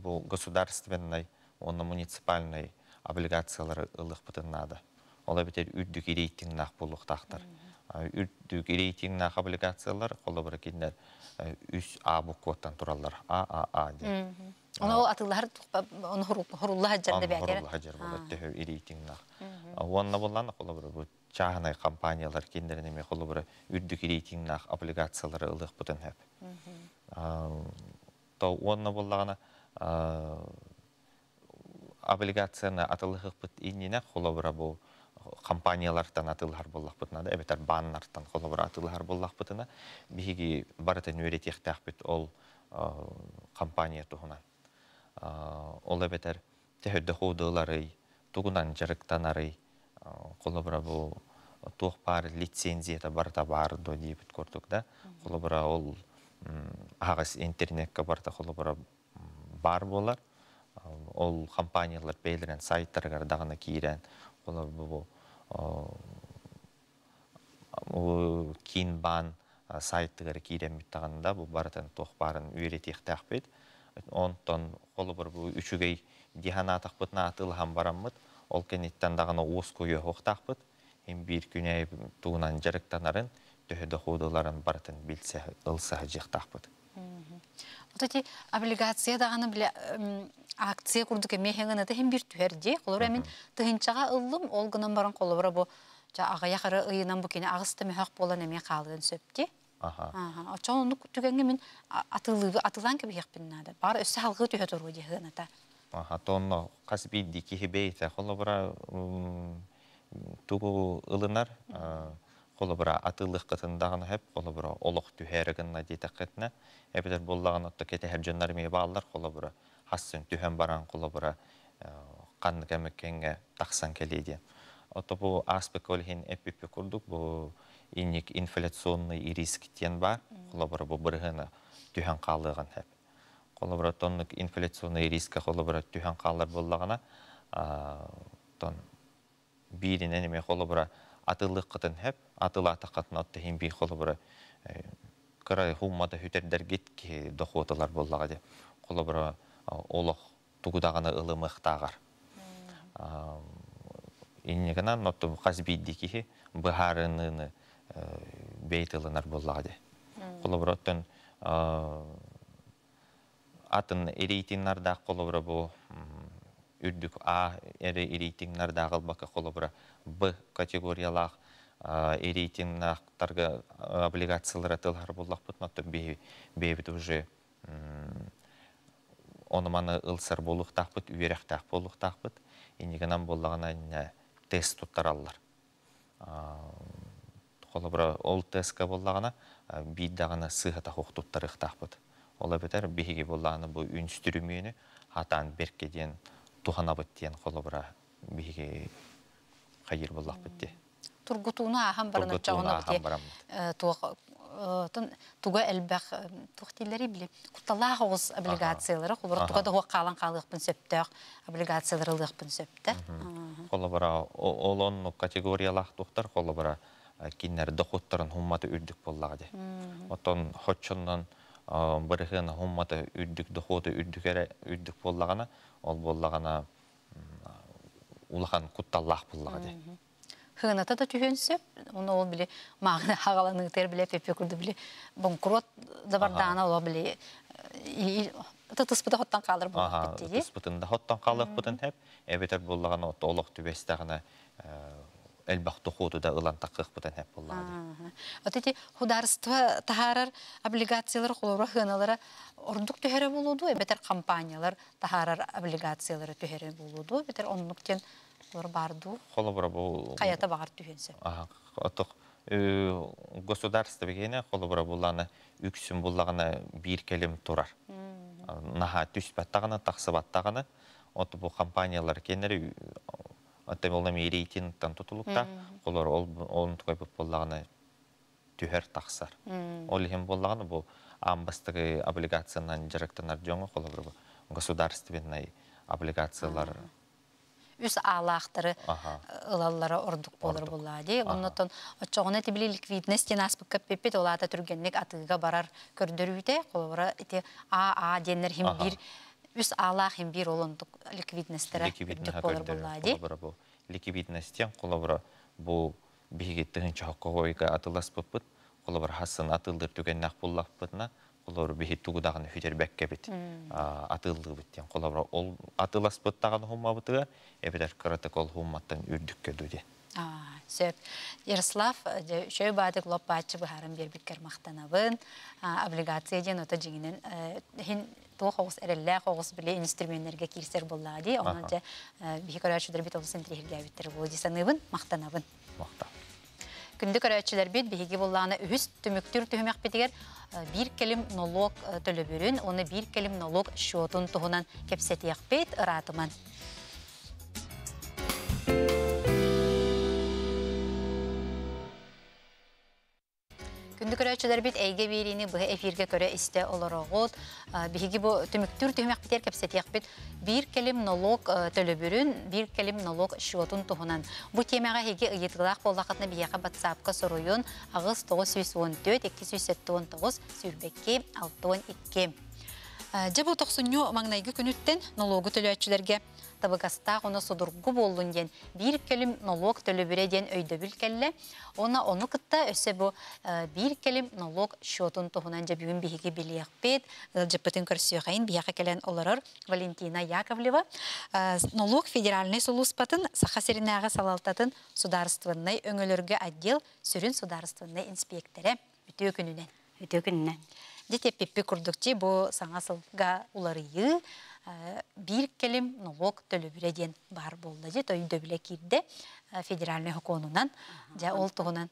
бұл государственный, оны муниципальный облигациялары ылық бұтыннады. Ола бітер үрдік рейтингнақ болуқтақтар. Үрдік рейтингнақ облигациялар қолы бара кендер үс А букваттан туралар. ААА деп. Оны ол атылар оны хурулла хаджарда бәкер. Хурулла хаджар болады, төхі рейтингнақ. Онна болланы қолы бара бұл чағынай компаниялар кендеріне ме қолы бұры үрдік рейтингнақ облигациялары ылық бұтын әп. То онына болағына облигацияны атылық бұт иніне қолы бұры бұл компаниялардан атылар боллақ бұтына да, әбетер баннардан қолы бұры атылар боллақ бұтына, бігі барытын өретектәқ бұт ол компания тұғынан. Ол әбетер тәхөдді қоудылары, тұғынан жарықтанары, қолы бұра бұл туох бар лицензията барта бар до дибит курдук да? Холобра ол агас интернетке барта холобра бар болар. Ол компаниялар бейлерен сайттарга дагына кийрен холобу кинбан сайттыгар кийремит тагында бу баратан туох барын үйретиктакпит онтон холобр бу үчүгей диханатакпыт наатылхан бараммыт. Ол кенеттен дагына уус күйө хоктакпыт Ем бир күнә туынан жарыктанарын төһөдө худыларын бартын билсе ылса жыктакпыт. Вот эти облигация даганы биле акция курдук мехеңен это хем бир түһәрде. Колор тыгынчага ыллым ол гынан баран колора бу жа ага якыры ыйынан бу кине агысты мехак болан эме калган сөпти. Аха. Аха. Очон уну түгәнгә мин атылыгы атылган кеби якпын нада. Бар өсө халгы төһө тору дигән ата. Аха, тонно касби дики хебейте холобра тугу ылынар холобра атылых кытындагын хеп холобра олох түһәреген надитакетне эбедер боллаган отто кете херҗеннар ме баалар холобра хассын түһән баран холобра кан кемеккенге таксан келеди ото бу аспект олхин эпипи курдук бу инник инфляционный риск тен бар холобра бу быргына түһән калыгын хеп холобра тоннук инфляционный риск холобра түһән калар боллагана тон биринен эме холобура атылык кытын хеп атыла атакатын атты хим би холобура э, кыра хуммата хүтердер гитки дохоталар боллага де холобура олох тугудагана ылымыктагар иннегана нотту казбиддики бахарыныны э, бейтылынар боллага де холобура оттон атын эрейтиннарда холобура бу үрдүк А эре ирейтиңнар дагыл бака холобура Б категориялах ирейтиңнактарга облигациялар атылар буллакпыт натты бебит уже ономаны ылсар болуктакпыт үйректак болуктакпыт инигенан боллагана тест туттараллар. Холобура ол тестка боллагана биддагана сыхата хуктуттарыктакпыт ола бетер биһиги боллаганы бу үнстүрүмүнү хатан беркеден тухана быттен холобра биге хайыр боллах битти тургутуна ахан барына чагына туга туга элбах тухтилери биле. Куталах оз облигациялары холбара туга да калан калык сөптөк облигациялары лык бин сөптө холобара олон категориялах тухтар холобара киннер доходтарын хумматы үрдүк боллага де отон хоччоннон бырыхын хумматы үрдүк доходы үрдүкере үрдүк боллагана ол боллагана улахан кутталлах буллага де хыната да түһөнсөп уну ол биле магына хагаланы тер биле пепе курду биле бонкрот да бардана ол биле Та тыспыта хоттан калыр бу битти. Тыспытында хоттан калыр бутын хеп, эбетер буллаган от олох түбестагына элбах тухуду да ылан такых бутан хеп буллаган. Вот эти хударство тахарар облигациялар холора хыналара ордук төһәрі болуду, бетер компаниялар тахарар облигациялары төһәрі болуду, бетер оннуктен олар барду. Холо бара бу каята багар түһенсе. Ага, оток государство бегене холо бара булланы үксүн буллагана бир келим турар. Наха түспәттаганы, тақсыбаттаганы, от бу компаниялар кенери Атта болна рейтингтан тутулукта, олар ол он тугай боллаганы түһәр тақсар. Ол хем боллаганы бу амбастыгы облигациянан жарыктанар жоңо колобур государственный облигациялар. Үс аалаахтары ылаллара ордук болор буллади оннотон очогуна тибили ликвидность наспыкка пеппет олата түргенник атыга барар көрдөрүйтэ колобура ити а а деннер хим бир үс аалаах хим бир олондук ликвидностьтера үрдүк болор буллади ликвидностьтен колобура бу бигеттигин чохкогойга атылас буппут Олар хасын атылдыр түгеннақ бұллақпытына, олар бихи тугудағын хүтер бәкке бит. Атылды біттен. Олар ол атылас бұттағын хумма бұтыға, әбедер протокол хумматтан үрдікке дүде. Сөп. Ярослав, шөй бады глоб бачы бұхарын бербіккер мақтанабын. Облигация ден ота жеңінен. Тоқ оғыз әрелі оғыз біле инструменттерге кирсер болады. Онан же бихи көрәшудыр бит олысын тірегілге әбіттері болды. Саныбын, мақтанабын. Мақтанабын күнді көрәтчілер бет беге боллағына үхіс түміктір түхімек бетігер бір келім налог төлі бүрін, оны бір келім налог шотын тұғынан кепсетияқ бет ұратыман. Көрәчелер бит әйге берини бу эфирге көрә исте олорогот. Биһиги бу төмөктүр төмөк битер кепсетияк бит бир келим налог төлөбүрүн, бир келим налог шотун тухунан. Бу темага хеге ыйытгылак боллакытны бияка WhatsApp-ка соруйун агыс 914 279 сүрбекке 612. Жабу тоқсуньо маңнайгы күнүттен налогы төлөчүлерге табыгаста оны судургу болдун ден бир келим налог төлөбүре ден өйдөбүл келле оны оны кытта өсө бу бир келим налог счетун тухунан же бүгүн биһиги билиякпет жыпытын көрсөйхайын бияка келен олорор Валентина Яковлева. Налог федеральный сулуспатын саха серинага салалтатын сударственный өңөлөргө отдел сүрүн сударственный инспекторы бүтөө күнүнен бүтөө күнүнен Детеппеппи курдукчи бу саңа сылга уларыйы бир келим налог төлөбүреден бар болды же той дөбүле кирде федеральный хоконунан жа ол тугунан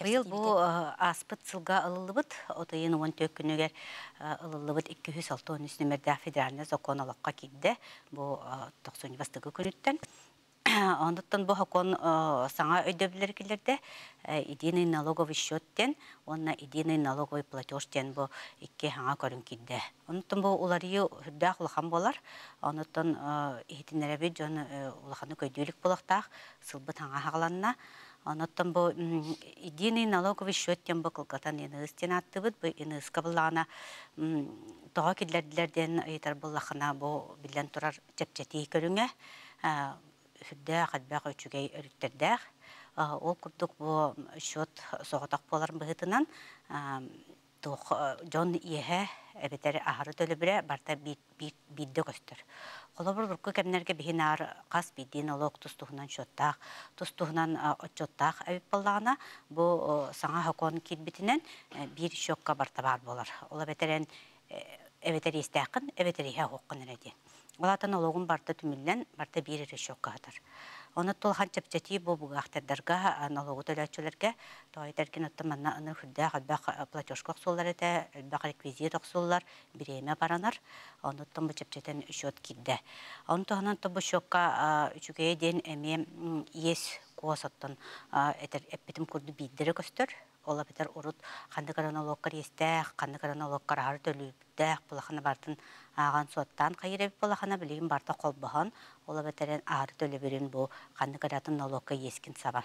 Быйыл бу аспыт сылга ылылыбыт, отойын он тök күнүгер ылылыбыт 206 нөмерде федеральный закон алакка кидде, бу 90 бастыгы күнүттен. Ондықтан бұл хакон саңа өйдөбілер келерде единый налоговый счеттен, онна единый налоговый платежтен бұл икке хаңа көрін кидде. Ондықтан бұл уларыйы хүрдәқ ұлақан болар. Ондықтан ехетінеребі жон ұлақаны көйдейлік болақтақ сылбыт хаңа хағаланна. Бұл единый налоговый счеттен бұл кылгатан енығыстен аттыбыд, бұл енығысқа бұлағына тоға келерділерден ұйтар бұлақына бұл білен тұрар чәпчәтей көріңе хүрдәк, адбәк өчүгей өрүттердәк. Ол курдук бу счет соғатақ болар быһытынан тух жон иеһе эбетер ахары төлөбүрэ барта бидде көстөр. Олобур бурку кемнерге бихинар кас бидин олок тустуһунан счеттах, тустуһунан отчеттах әбип боллагана бу саңа хакон китбитинен бир счетка барта бар болар. Ола бетерен эбетер истәкин, эбетер хоккын эреди. Олатын олығын барта түміллен, барта бір ері шоққадыр. Оны толған чепчети бұл бұғақтардарға, налогы төләтчілерге, тоғайдарген отты манна аны хүрді қалбақ платежка оқсулар әті, әлбақ реквизит оқсулар, біреме баранар, оны тұн бұл чепчетен үшет кидді. Оны тоғынан тұн бұл шоққа үшігей ден әме ес қуасаттан әппетім күрді бейдері көстір, ола бетер урут ханды коронологкар естәк, ханды коронологкар ары төлүптәк, булахана бартын аған соттан кайрып булахана билигин барта колбахан, ола бетерен ары төлөбүрүн бу ханды коратын налогка ескин сабар.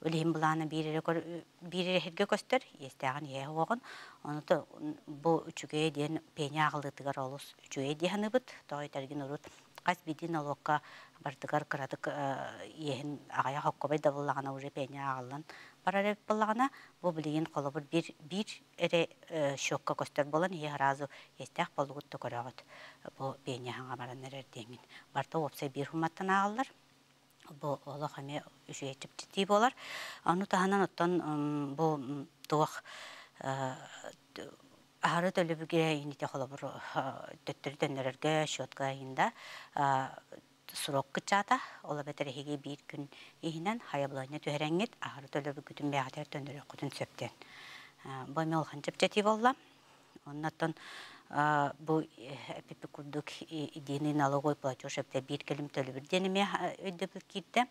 Үлем буланы бирере бирере херге көстөр, естәгән я огын, аны да бу үчүгө ден пеня агылдыгар олус үчүгө дияны бит, той тәрген урут кас бидин налогка бартыгар кырадык ехин агая хоккобай да буллагана уже пеня агаллан барар боллагана бу билигин колобур бир бир эре шокка көстөр болан ие разы эстах болгут то көрөгөт бу пеня ханга баран эрер деңин барта опсе бир хуматтан агаллар бу оло хаме үшейтип тити болар аны таханан оттон бу туох ары төлөбүгө ините холобур төттөр төннөрөргө счетка инда сурок кычата ола бетер хеге бир күн ихинен хаябылайна төһөрәңгет ары төлөбү күтүн бәгатер төнөрө кутун сөптен бомел ханчып тети болла. Оннаттан бу эпипи курдук идини налоговый платеж эпте бир келим төлөбүр денеме өйдөбүл китте.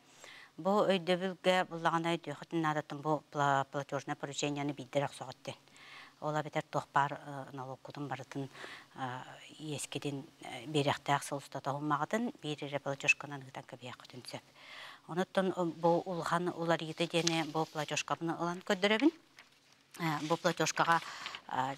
Бу өйдөбүлгө буллагана өйдөхөтүн надатын бу платежное порученияны биддерак соготтен ола бетер тохпар налог кутун барытын ескеден беректәк солстата хуммагытын бирире платежканан гытан кебияк түнсөп. Оноттон бу улхан улар йите дене бу платежканы ылан көдөрөбүн. Бу платежкага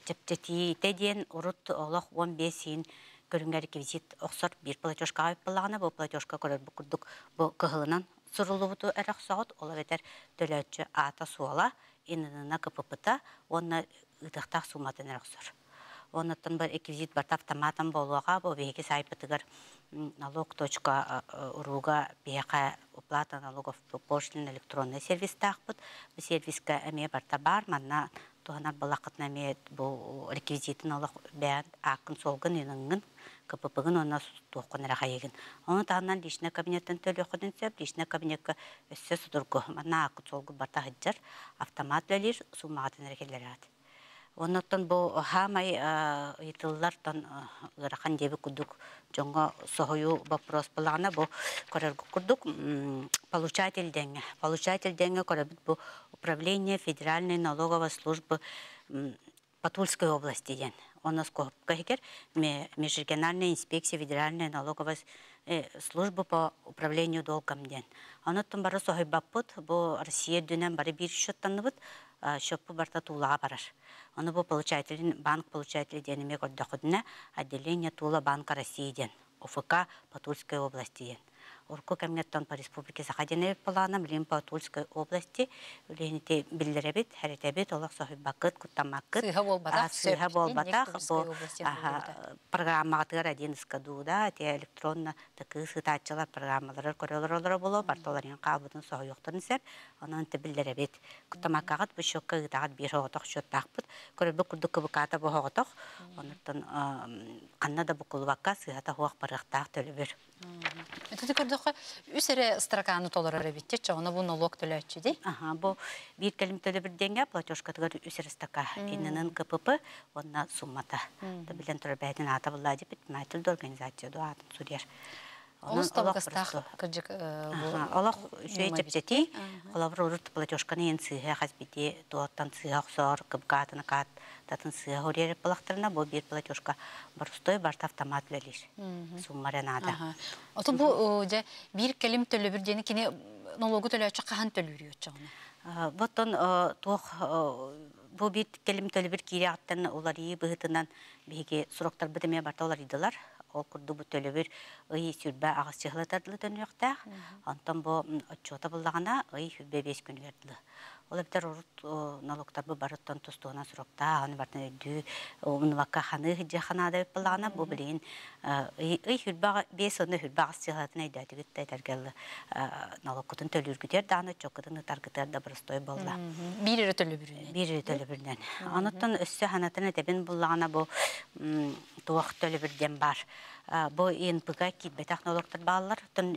тептети теден урут олох 15 син көрүнгөр визит оксор бир платежкага буллагана бу платежка көрөр бу курдук бу кыгылынан сурулубуту эрак сагат ола бетер төлөтчү ата суала иннана кппта онна ытыктак суматын эрак сор оннаттан бар реквизит барта автоматом болуға бу беги сайпытыгар налог точка уруга беха уплата налогов пошлин электронный сервис тахпыт бу сервиска эме барта бар манна туһанар балакытна эме бу реквизитин алак бән акын солгын иныңын КППгын онна туоккун рахайыгын. Оны тағынан личный кабинеттен төлі құдын сөп, кабинетке өссе судургу. Манна акы солгы барта хыджар, автомат лөлір, сумағатын әрекелер ады. Оннотон бу хамай итыллартан ырахан деби кудук жоңго сохою вопрос балана бу корерго курдук получатель деньги. Получатель деньги корабит бу управление Федеральной налоговой службы по Тульской области ден. У нас кохикер межрегиональная инспекция Федеральной налоговой э, службы по управлению долгом ден. Оннотон бары сохой баппыт, бу Россия дүнен бары бир счеттаныбыт, шоппы барта тулаға барар. Оны бұл получателин, банк получателі денеме көрдіқудына отделение Тула банка России ден, ОФК по Тульской области ден. Урку кәмгеттон по республике Сахадинев плана билим по Тульской области үлените билдеребит, хәритебит, олақ сохи бакыт, куттамакыт. Сыха бол батақ. Сыха бол батақ. Программа атығар один скадуда, те электронна такы сытачылар программалары көрелер олар болу, бартоларын қабытын сохи yoқтарын сәр, онан те билдеребит. Куттамакағыт бұл шоққа ғытағыт бір хоғытақ шоттақпыт, көребі күрді кыбыката бұл хоғытақ, оныртын қанна да бұл құлыбаққа сыхата хоғақ барықтақ төлі бір. Толар ребитте, чоны бу налог төлөчү ди. Ага, бу бир келим төлө бир денге платежка стака. Иннен КПП онна суммата. Ата майтыл организация до урут платежканы туаттан сыга сор, кыпкатына кат, татын бир платежка барта автомат. Боттон туох бу бир келим төлө бир кире аттан улар ии быһытынан биге суроктар битеме барта олар идылар ол курду бу төлөбүр ый сүрбә агыс чыгылатадлы төнөктә. Антон бу отчета буллагана ый хүббе 5 күн. Ол битер урут налогтар бу барыттан тустуна сурокта, аны бартын өйдү, уны вакка ханы хиҗә ханада буллагана бу билин ый хүббә 5 оны хүббә агыс чыгылатына әйдәтик тәтәргәл налог кутын төлүргүтер даны чоккытын таргытар да бирстой булла. Бир эре төлөбүр. Бир эре төлөбүрдән. Анаттан өссө ханатына тебен буллагана бу туак төлөбүрдән бар. Бу ИНПК китбе технологтар баллар, тон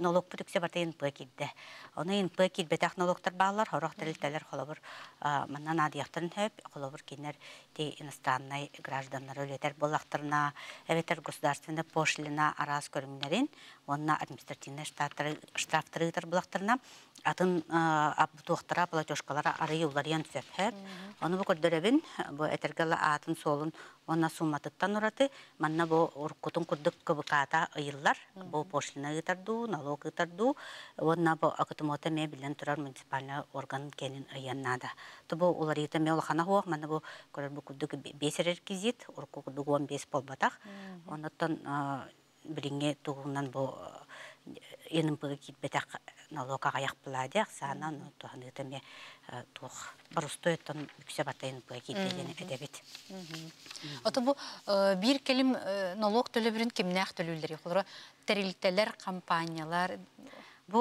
налог бүтүксе барта ИНПК китде. Оны ИНПК китбе технологтар баллар, хорох тәрилтәләр холобыр, маннан адияқтарын хөп, холобыр кинер те иностранный гражданлар өлетер болақтарына, әветер государственный пошлина арас көрімнерин, онна административный штрафтары ытар болақтарына, атын абтуқтара платежкалара ары юлариян сөп хөп. Оны бу көрдөрөбүн, бу этергала атын солун онна сумматыттан ураты, манна бу уркутун курдык кыбыката ыйыллар, бу пошлина ытарду, налог ытарду, онна бу акытымота ме билен турар муниципальный орган кенин ыяннада. То бу улар ите ме улахана хуак, манна бу көрөр бу курдык бесер реквизит, урку курдык он бес полбатах, оннаттан билинге тугунан бу енім бұғы кетбетақ налога аяқ бұладық, сана етеме туқ бұрысты өттін үксе бата енім бұғы кетбеден әдебет. Оты бұл бір келім налог төлі бірін кемнәқ төлілдері? Тәріліктелер, компаниялар, Бу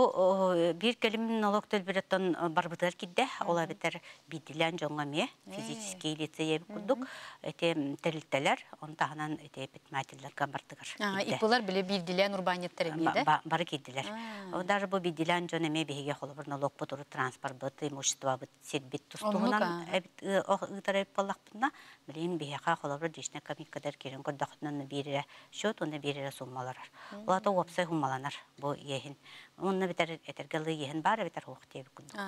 бир келим налог төлбүрөттөн барбытыр кидде, ола битер бидилен жоңга ме, физический лица еб курдук, эте терилтелер, онтаханан эте предпринимательлер бартыгар. Ипылар биле бидилен урбанеттер эмеде? Бары киддилер. Даже бу бидилен жон эме биһиге холобур налог потуру транспорт быт, имущество быт, тустугунан баллакпына, билин дишне керен бире счет, онда бире суммалар. Улата опсай хумаланар бу ехин. Онна битер этергелы ехин бар битер хук теп күндү.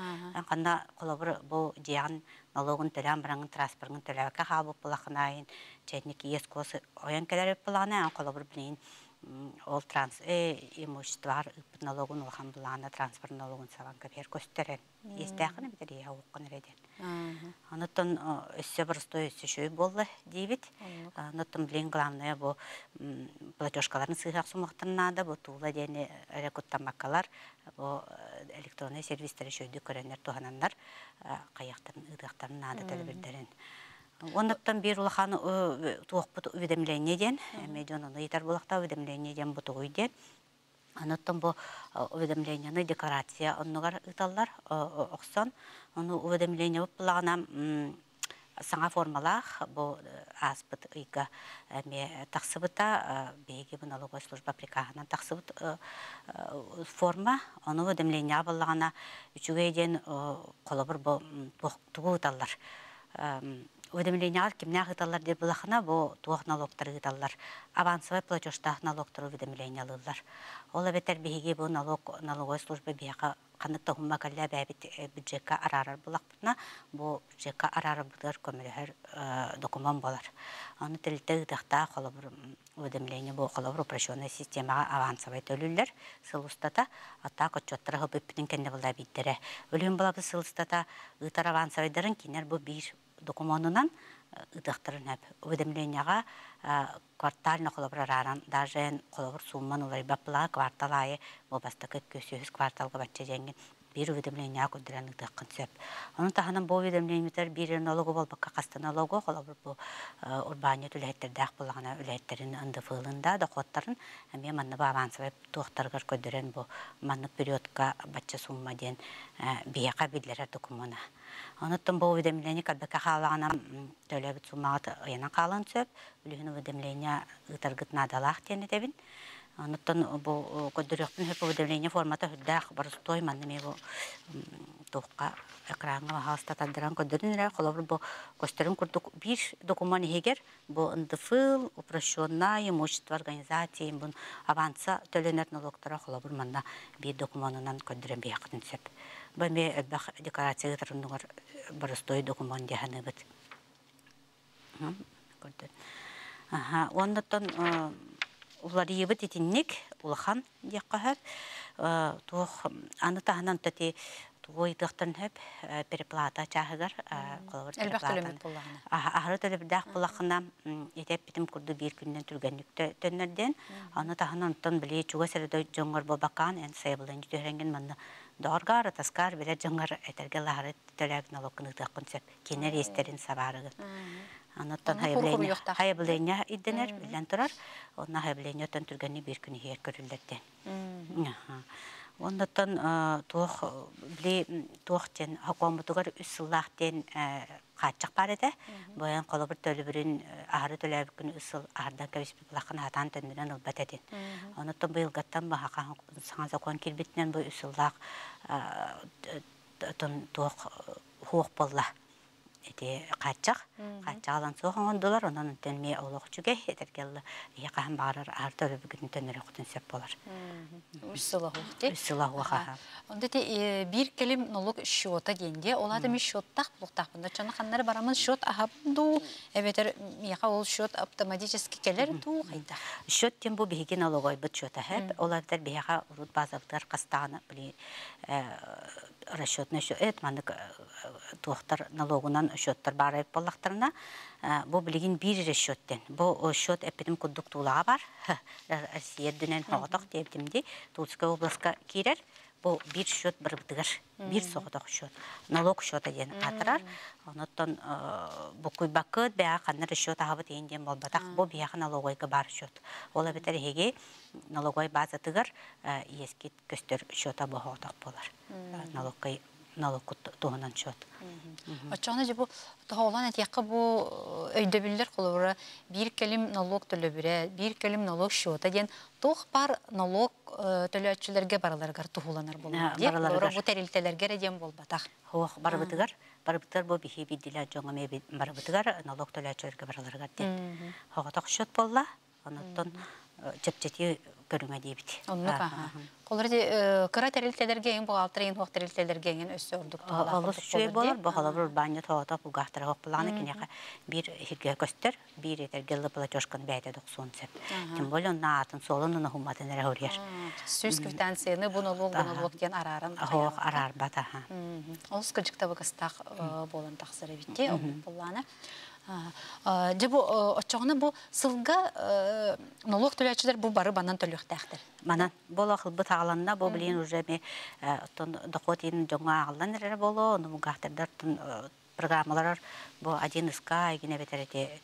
Канда колобур бу жиан налогун төләм бараңын транспортын төләбәкә хабы булахнайын. Чәтник ескосы оян келер булана колобур билин ол транс э имуществолар налогун улхан булана транспорт налогун саван кабер көстерен. Естәхне битер я уккан реден. Анаттан өссе бір стой өссе шөй болды дейбіт. Анаттан білен главное бұл платежкаларын сыйғақ сумақтырнады, бұл туыла дені рекуттамаққалар, бұл электронный сервистері шөйді көренер туғанандар қаяқтарын, ұдықтарын нады тәлбірдерін. Оннаттан бир улахан туақпыт уведомление ден, медион оны итар булақта уведомление ден бұты үйден. Анаттан бұл уведомлениені декларация оннығар ыталлар оқсан. Оны уведомление бұлағына саңа формалах бұл аспыт ыйга ме тақсыбыта беги бұл налоговая служба прикахынан тақсыбыт форма оны уведомление бұлағына үчуге ден қолыбыр бұл туғы ыталлар уведомлениялар кимне агыталар деп булахна бу туох налогтар гыталлар авансовый платежтах налогтар уведомлениялылар ол бетер биһиги бу налог налоговая служба биһака каныкта хумма калля бәбит э, бюджетка арарар арарар э, документ болар. Аны тилте гытахта холобур уведомление бу системага авансовый ата ытар авансовыйдарын кинер бу документынан ыдахтарын әп уведомленияға квартально колобрараран даже колобр сумман улай бапла квартал айы болбаста көккөсүс кварталга батча жеңген бир уведомление көндүрән ыдаккын сөп. Onun таһанан бу уведомлениелер бир налогы болбакка каста налогы холобур бу урбания түләттердәк булагына үләттерин ынды фылында доходтарын әме манны авансовый туохтаргар көндүрән бу манны периодка батча сумма ден бияка бидләр документа. Онуттан бұл уведомление кәлбәкә халағана төләбіт суммаға ыяна қалан сөп, үлігін уведомление ұтаргыт надалақ тені дебін. Онуттан бұл көддіріқтің хөп уведомление формата хүддәқ барыстой маннеме бұл тоққа экранға хаста тандыран көддірін рә қолабыр бұл көстерін күрдік бір документ егер бұл НДФЛ, упрощенная имущество организации, бұл аванса төленер налогтара қолабыр манна бір документынан көддірен бияқытын сөп. Бәме әлбәқ декларация тұрындығыр барыстой документ яһаны бит. Оннаттан улар ебит итинник улахан дияққаһар. Тух аны таһанан тати тугой тахтан хэп переплата чахыгар колор переплата. Ахары төлөп дах булахына етеп битим курду бир күннен түргәнлектә төннәрдән аны таһанан тон биле чуга сәрдә жоңгор бабакан эн сайбылын җитәргән манна доргар таскар бере жоңгор этерге лары төләк налогын тақын сөп кенер естерин сабарыгы. Анаттан хайбления хайбления идденер билен турар. Онна хайбления тон түргәнне бир күн һәр көрүлдәтте. Оннаттан бли туохтен хакомутугар үссыллахтен качак бар эде. Боян колобур төлүбүрүн ары төлөбүкүн үссыл ардан кебис булакын атан төндүнөн ылбат эдин. Оннаттан быйыл гаттан баха саңа закон кирбитнен бу үссыллах тон туох хуох болла эти качак качагалан сохон ондолар онон тенме олох чуге этергелла я кахан барар артыр бүгүн тенер окутун сеп болар үссыла хухти үссыла хуха онда те бир келим налог счета денде олады ми счеттак булуктак бунда чана ханнары барамыз счет ахабду эбетер яка ол счет автоматически келер ду кайда счет тем бу биги налогой бут счета хеп олар бияга урут базалар кастаны били расчетный счет этмандык туохтар налогунан счеттар бары боллактарына бу билигин бир расчеттен бу счет эпидем кудук тулага бар [laughs] Россия дүнен хоготок дептимди Тульская областка кирер. Бу бир счет бір бытыгар бир соғдок счет налог счета ден атырар. Онуттан бу куйбакыт баа каннар счет ахабыт инден болбатак бу бияха налогойга бар счет ола бетер хеге налогой база тыгар ескит көстөр счета бохоток болар налогкай налог туһунан счет Очоны же бу тоолан этияққа бу өйдөбүллер колура бир келим налог төлөбүрэ, бир келим налог счета ден тох бар налог төлөөчүлөргө бараларгар тухуланар болот. Бараларгар бу терилтелерге ден болбатак. Хох барбытыгар, барбытыр бу бихи бидиле жоңа ме барбытыгар налог төлөөчүлөргө бараларгар ден. Хоготок счет болла, онуттан чепчети көрүңө дейбит. Оннук аха. Колорди кыра терилтелерге эң бухгалтер эң хуак терилтелерге эң өссө ордук. Алыс чүй болар, бахалабыр баня хирге көстөр, бир этергеле платежканы бәйте 90 сеп. Тем атын хуматын ген арар бата. Болон таксыры битте, болланы. Дебу очоғына бу сылга налог төләчілер бу бары банан төлөктәхтер. Манан бол ақыл бұт ағаланна бу билин уже ме доход ин жоңа эре боло, ону му гахтердар программалар бу один иска игине бетерете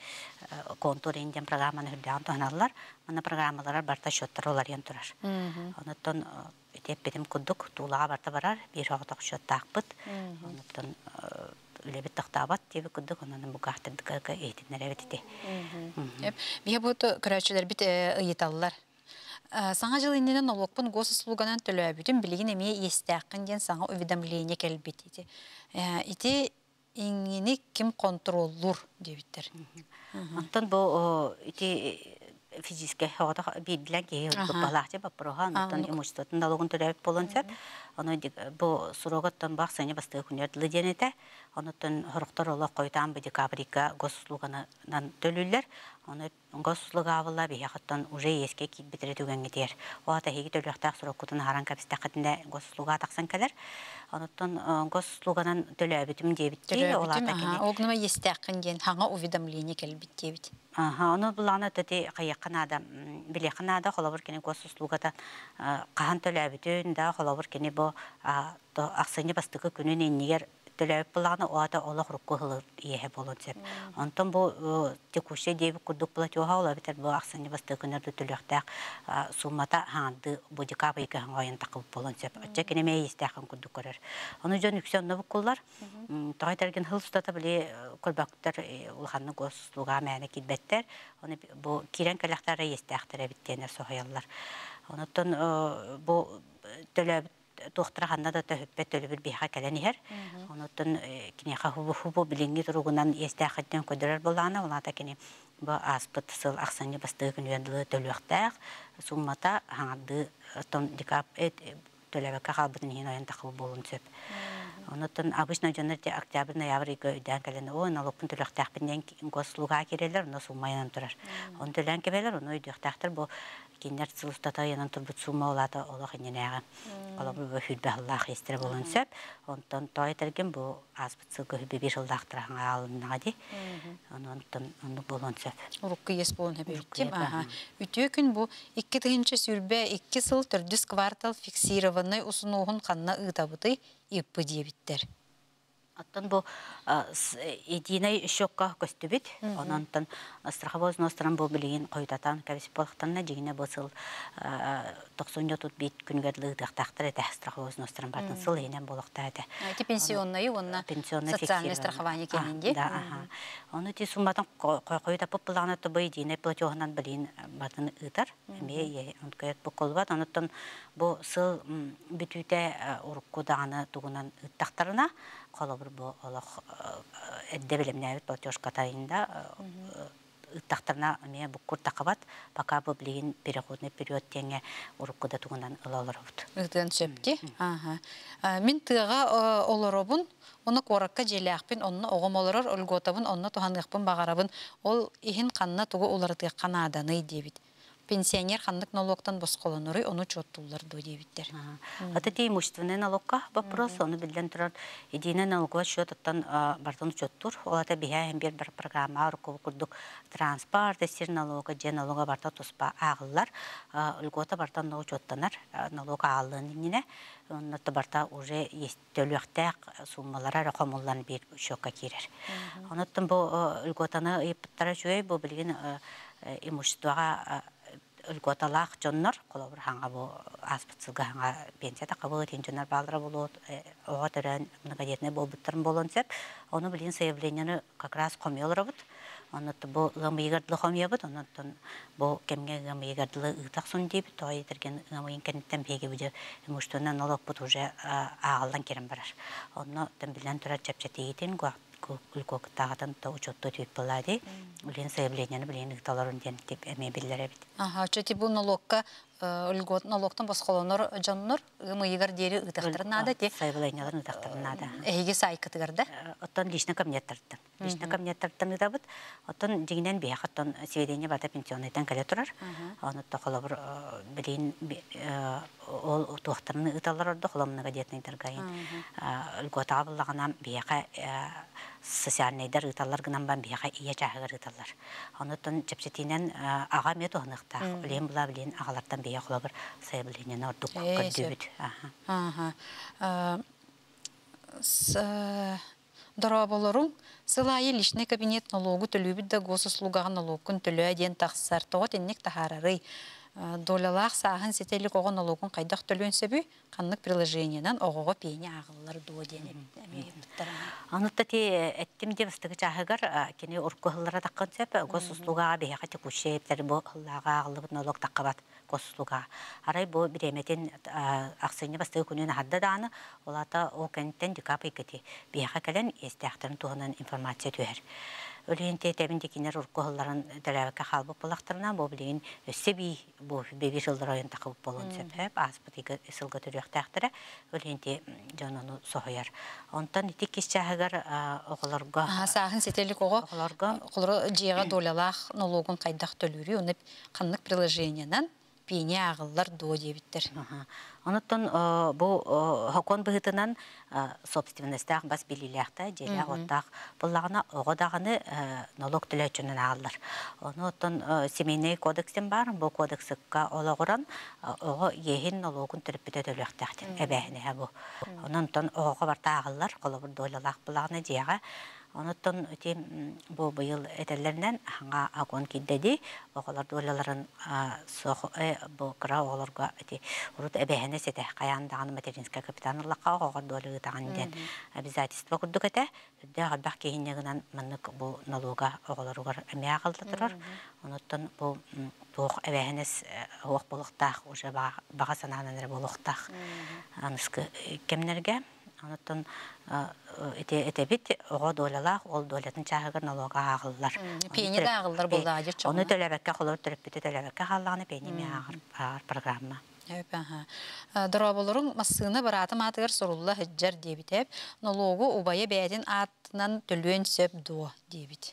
контур инден программаны хүрдән тоналар. Мана программалар барта счеттар олар ен турар. Онуттан этеп бетим кудук тулага барта барар, бир хоготок счет тақпыт. Онуттан үлебит тахтабат тебе кудды конан бу гахтырды кага эйтинер эбетите. Бия бут көрәчеләр бит ыйталлар. Саңа жыл иннен налогпын госуслуганан төлөбүтүн билигин эме естәккин ден саңа уведомление келбит ити. Ити иңини ким контроллур дебиттер. Антон бу ити физически хода бидлен ке балахчы бапрога антон имуществотун налогун төлөп болонсап аны бу сурогаттан бак сене басты күнөр дилденете онутун хорохтор ола койтан бу декабрика госуслуганан төлүллер аны госуслуга бия хаттан уже еске кит битире түгенгетер оата хеги төлөктак суроккутун харан капистакатында госуслуга таксан келер онуттан госуслуганан төлөбүтүм дебиттер олата кене огнума естакын ден хаңа уведомление келбит дебит Оны булана төти каякканада, билekканада холобур кене госуслугата кахан төлөбүтүн да холобур кене бу аксыны бастыкы күнүн иннигер төлөп буланы оата олох рукку хылы ие сеп. Онтон бу курдук була тюха ола битер бу аксыны басты күнөрдү төлөктак суммата ханды бу декабрь ке хангайын такып болон сеп. Ача кене мей истахан курдук көрөр. Оны жөн үксөн нобук куллар. Тагай терген хыл стата биле көрбөктөр улханны госуслуга мәне килбеттер. Оны бу кирен калактары истахтар биттенер сохаяллар. Онтон бу төлөп тухтара ханна да төһөппе төлөбүр биха кэлэнихер. Онуттан кинеха хубу хубу билинги туругунан эстахаттен көдөрөр болана, улата кини бу аспыт сыл аксанны басты күнүендылы төлөктәк, суммата хаңды тон дикап эт төлөбөккө калбытын хин оян такыл болун сөп. Онуттан обычно жонор те октябрь ноябрь көйдән кэлен о налогын төлөктәк бинден гослуга кирелер, но суммаянан турар. Он төлөн кебелер, оны өйдөктәктер бу кинер сылыстата янан турбут сумма олата олох иненега. Ола бу хүлбе Аллах болон сөп. Онтон той терген бу бир алыннага ди. Онтон болон сөп. Ес болон хебе биттим. Аха. Үтө күн бу 2 тыгынчы сүрбе 2 сыл төрдүс квартал фиксированный усунугун канна ыдабыты иппы диебиттер. Оттон бу единый шокка көстүбүт. Ононтон страховой взносторан бу билигин койтатан кабис болхтанна жигине босыл 90 тут бит күнгөрлүг тактыр эте страховой взносторан бартын сыл енен болохта эте. Эти пенсионный онна пенсионный социальный страхование кенинде. Да, ага. Оны ти сумматан койта популана то бу единый платежынан билин бартын ытар. Эме он көйт бу колбат. Онотон бу сыл бүтүтэ уруккудаганы тугунан ыттактарына холобур бу олох эдде билемнәбит платеж катайында ыттактарына мне буккур такабат пока бу билигин переходный период теңе уруккуда тугунан ылаларыбыт. Ыттан сөпти. Ага. Мин тыга олоробун Оны коракка желяқпен, онны оғым оларар, өлготабын, онны туханғықпын бағарабын, ол ихин қанна туғы олардығы қанаданы дебит пенсионер ханнык налогтан босқолоноры оны чоттулар до дебиттер. Это те имущественный налогка вопрос, оны билден турар единый налоговый счет оттан бартын чоттур. Ол это бия hem bir bir программа руков курдук транспорт, эсир налога, же налога барта туспа ағылар. Үлгота бартан налог чоттанар, налог ағылын инне. Оннаты барта уже төлөктәк суммалара рақамуллан бир шокка кирер. Оннаттан бу үлготаны ыйыптара жөй бу билген имуществоға өлготалах жоннор колобур ханга бу аспытсылга ханга пенсия такабы тен жоннор балдыра болот ого төрөн многодетный болбуттарын болон сеп оны билин заявлениені как раз комелоробут оннотто бу ыгамыйгардылы хомиябыт оннотон бу кемге ыгамыйгардылы ыытак сон дейбит той итерген ыгамыйын кенеттен беге имущественный налог бут уже агалдан керен барар. Онно тен билен турар чапчатегитин гуак үлкөк тағатын то учетто түйіп болады. Үлен заявлениені білен ұқталарын ден деп әме білдер әбіт. Ага, чөти бұл налогка үлгот налогтан басқаланыр жанныр мыйгар дери ытактарын нада те. Заявленияларын ытактарын нада. Эге сайкытыгар да? Оттан личный кабинеттардан. Личный кабинеттардан ыдабыт. Оттан дигинен бияк оттан сведения бата пенсионныйдан кәле турар. Оны тохолобыр билин ол туактарын ыталар орды холомныга детный торгайын. Үлгот абыллаганам бияка социальныйдар ыталар гынан бан бияка ия жагыр ыталар. Онутан чепсетинен ага мет оныкта. Лем була билен агалардан бия холобыр заявлениені ордук көддөбүт. Ага. Дораболорун сылайы личный кабинет налогу төлөбүт да госуслугага налогун төлөө аден тахсар тоот иннек тахарары долялах саһын сетелик оҕон ологун кайдах төлөн сөбү каннык приложениянан оҕого пени агыллар дуо диэн Анытта ти эттим де бастыгы чаһыгар кини уркуһыллара таккан сөп гос услуга беха ти кушептер бу хыллага агылып налог таккабат гос услуга. Арай бу биреметин аксыны бастыгы күнүн хадда дааны олата о кенттен дикапы кити беха кален эстяхтарын туһунан информация түһер өлүнте тебинде кинер уркуһулларын тэлэбэкэ халбык булахтарына бу бу беби жылдар ойын такып болун сөпөп аспытыгы ысылга төрүөхтээхтара өлүнте жонону сохояр онтан итик кисчаһыгар оголорго сааһын сетелик ого оголорго колоро жиэга долялаах налогун кайдах төлүрү каннык приложениянан пине агыллар дуо дебиттер. Онуттан бу хокон быһытынан собственностях бас билилэхта жеря оттах буллагына огодагыны налог төлөчүнөн алалар. Онуттан семейный кодекстен бар, бу кодексыкка ологоран ого ехин налогун төрөпүтө төлөктәхтен эбәһне бу. Онуттан ого бар тагыллар, колобур дойлалак буллагына жега Онуттан өте бу быйыл этеллеринен ханга агон киддеди, оголар долларын сох э бу кра оголарга эти урут эбехене сете каяндаган материнская капитанлыкка огор доллары таган ден обязательство курдук эте, дә гадбак кейиннегенен мынык бу налога оголарга эмя калды турар. Онуттан бу туох эбехенес ох булыктах уже бага кемнерге Онуттан эте этебит ого долалах ол долатын чагыр налога агыллар. Пени да агыллар ажыр чоң. Оны төлөбөккө холор төрөппүтө төлөбөккө халлаганы пени ми агыр программа. Массыны бараты дебитеп, налогу убайы бәдин атынан төлөн сөп дуо дебит.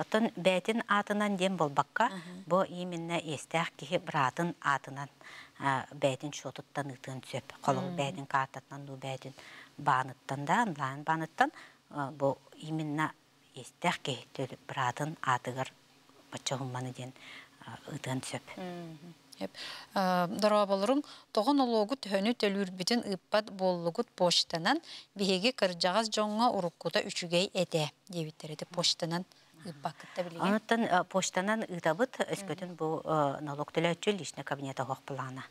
Отон бәтин атынан дем болбакка, именно кихи братын атынан бәтин шотуттан ытын сөп. Колол бәтин картатынан ду бәтин бааныттан да, онлайн бааныттан бу именно эстэх кейтөл братын атыгар бачагымманы ден ытын сөп. Дорабалырың тоғын олугу төхөні төлүрбүтін ыппат боллугут поштанан биһиги кыржагас жоңга уруккута үчүгей эте дебиттереди поштанан Онуттан почтанан ытабыт өскөтүн бу налог төлөчү личный кабинета хох плана.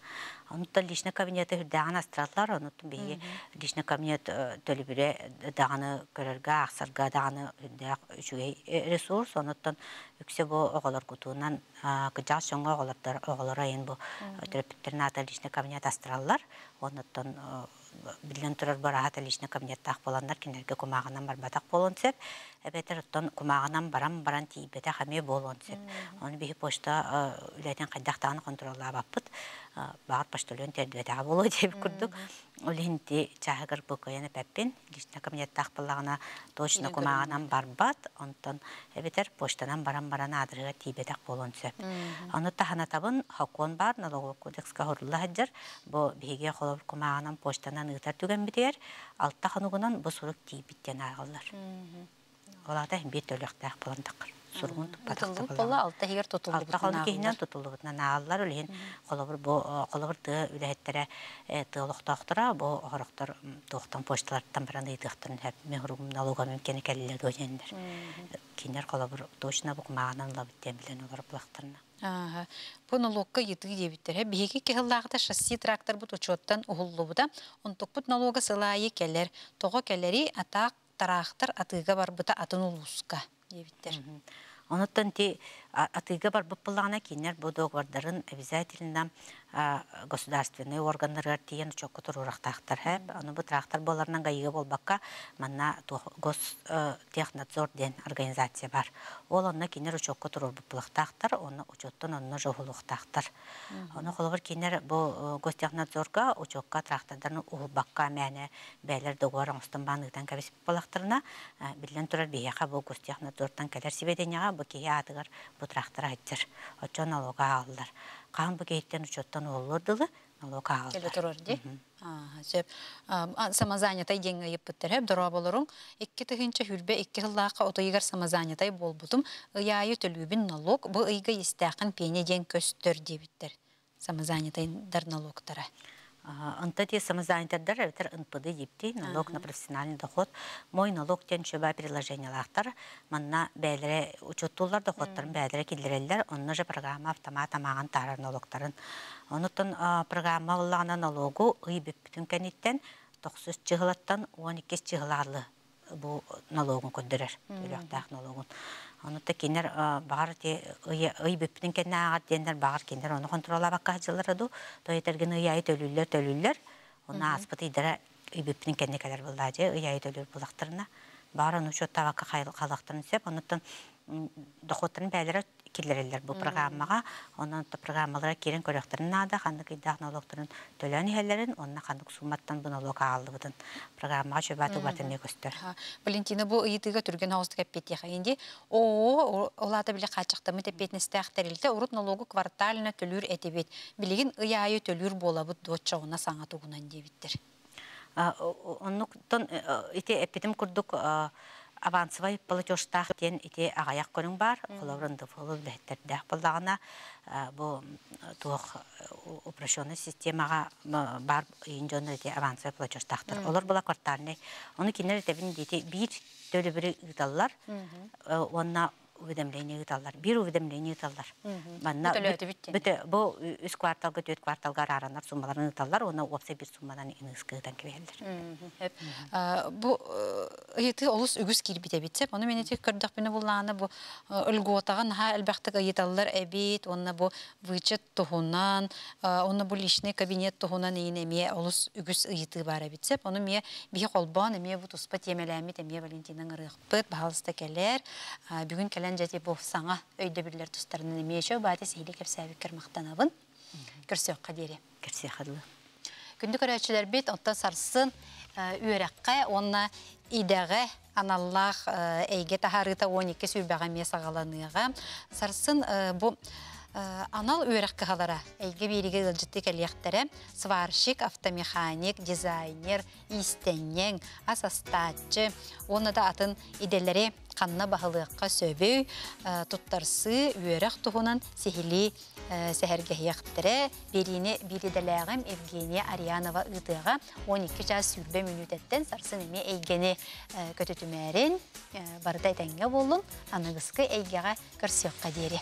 Онуттан личный кабинеты хүрдаган астратлар, онуттан бии личный кабинет төлүбүре даганы көрөргө, аксарга даганы хүрдак үчүгей ресурс, онуттан үксе бу оголор кутуунан кыжак соңго оголордар оголор айын бу терапевттерин ата личный кабинет астраллар, онуттан билен турар бараат личный кабинеттах боландар кинерге кумагынан барбатак болон сеп эбетер оттон кумагынан барам баран тиибете хаме болон сеп оны бихи почта үлетен кайдактааны контролла баппыт багар почталөн тердүетага боло [laughs] деп курдук. Олинти чахагар букаяны пеппин личный кабинеттах боллагана точно кумагынан барбат онтон эбетер почтанан барам баран адырыга тиибетак болон сеп оны таханатабын хакон бар налоговый кодекска хорулла хаджар бу биһиге холор кумагынан почтанан ытар түген битер алтта ханугунан бу сурук тиибиттен агыллар олата бит төлөктак болон такыр сургун батактар болла алта хигер тутулду алта нааллар үлен колобур бу колобур тыа үлэхеттере тыолохтоохтора бу охороктор туохтан почталарттан баран налога мемкени келилер дөнендер кинер колобур точно бу кумаганан лабыттен билен олар булактарына Бу налогка дебиттер. Шасси трактор бут учеттан ухуллубута, онтукпут налога сылайы келер, того келери атак тарахтар атыга барбыта атын дебиттер. Онуттан ти атыга бар бұппылағына кейнер бұдоқ бардарын обязательно государственный органдар тиен чокку турурактактар хэп аны бу трактор боларынан гайыга болбакка манна гос технадзор ден организация бар. Ол онна кинер чокку турур буплактактар оны учоттон онна жохулуктактар оны холгор кинер бу гостехнадзорга учокка трактордарын ухулбакка мәне бәлер догор оңстан баныгдан кабис балактарына билен турар бияка бу гостехнадзордан келер сибеденияга бу кия атыгар бу трактор айтыр очон налога алдар каан бу кейттен учоттан оллордылы налог алдар келе турар ди сөп самазанятай деңе йыппыттар хэп дора болоруң икки тыгынча хүрбе икки хыллаакка отойгар самазанятай болбутум ыяйы төлүбүн налог бу ыйга истакын пене ден көстөр дебиттер самозанятайдар налогтара Ынта те самозанятырдар, әбетер ынпыды дипти, налог на профессиональный доход. Мой налог тен чөба приложениялақтар, манна бәліре учеттулар доходтарын бәліре келдірелдер, онны же программа автомат амаған тарар налогтарын. Онытын программа олағына налогу ұйбіп бүтін кәнеттен 900 чығылаттан 12 чығыларлы бұл налогын көндірер, төлөқтақ налогын. Оны та кенер бағар те ый бүптін кенне бағар оны контрола баққа жылар аду. Той етерген ый айы төлүллер төлүллер. Оны аспыт идара ый бүптін кенне кәлер бұлда же айы төлүр оны шот табаққа қалақтырын сеп, киллерелер бу программага онон то программалар кирен көрөктөрүн нада хандык идак налогторун төлөн иһелерин онна хандык сумматтан бу налог алды программага чөбаты батын көстөр Валентина бу ыйтыга түрген хауста кеппет яха инде о олата биле качыктамы тепетнестах терилте урут налогу квартально төлүр этебет билигин ыяйы төлүр болабыт доччауна саңа тугунан дебиттер оннуктон ите эпитим курдук авансовый платежтах тен ити агаяк көрүң бар. Холорун дефолт бехтердах болдагына бу туох упрощенный системага бар инжонер ити авансовый платежтахтар олар була квартальный. Оны кинер тебин дити бир төлө бири ыталлар онна уведомление ыталлар бир уведомление ыталлар манна бүте бу үс кварталга төрт кварталга аранар суммаларын ыталлар оны опсе бир суммадан кебелдер бу ыйты олус үгүс кирбите тек көрдөх бине булланы бу өлготаган ха элбахтык ыйталлар эбит оны бу вычет тухунан оны бу личный кабинет тухунан ине олус үгүс ыйты бар битсеп оны ме бие колбан эме бу туспа темеләмит эме валентинның ырыхпыт баалыста келер бүгүн келер белән жати бу саңа өйдө бирлер тустарынан эмеше баты сейли кермактанабын керсөк кадери керсөк хадлы күндү көрәчләр бит отта сарсын үйрәккә онна идәгә аналлах әйге тахарыта 12 сүрбәгә месагаланыга сарсын бу Анал үйрәк кыһалара, әйге бириге ылжытты кәлияқтәрі, сварщик, автомеханик, дизайнер, истеннең, асастатчы, оны да атын иделері қанна бағылыққа сөбүй, тұттарсы үйрәк тұғынан сихили сәһәргәһияқтәрі, беріне бириделәғім Евгения Арианова ытыға 12 жас сүрбе минутеттен сарсын эме әйгені көтөтүмәрен барда әйтәңге болын, анығысқы әйгеға көрсөкқа дейірі.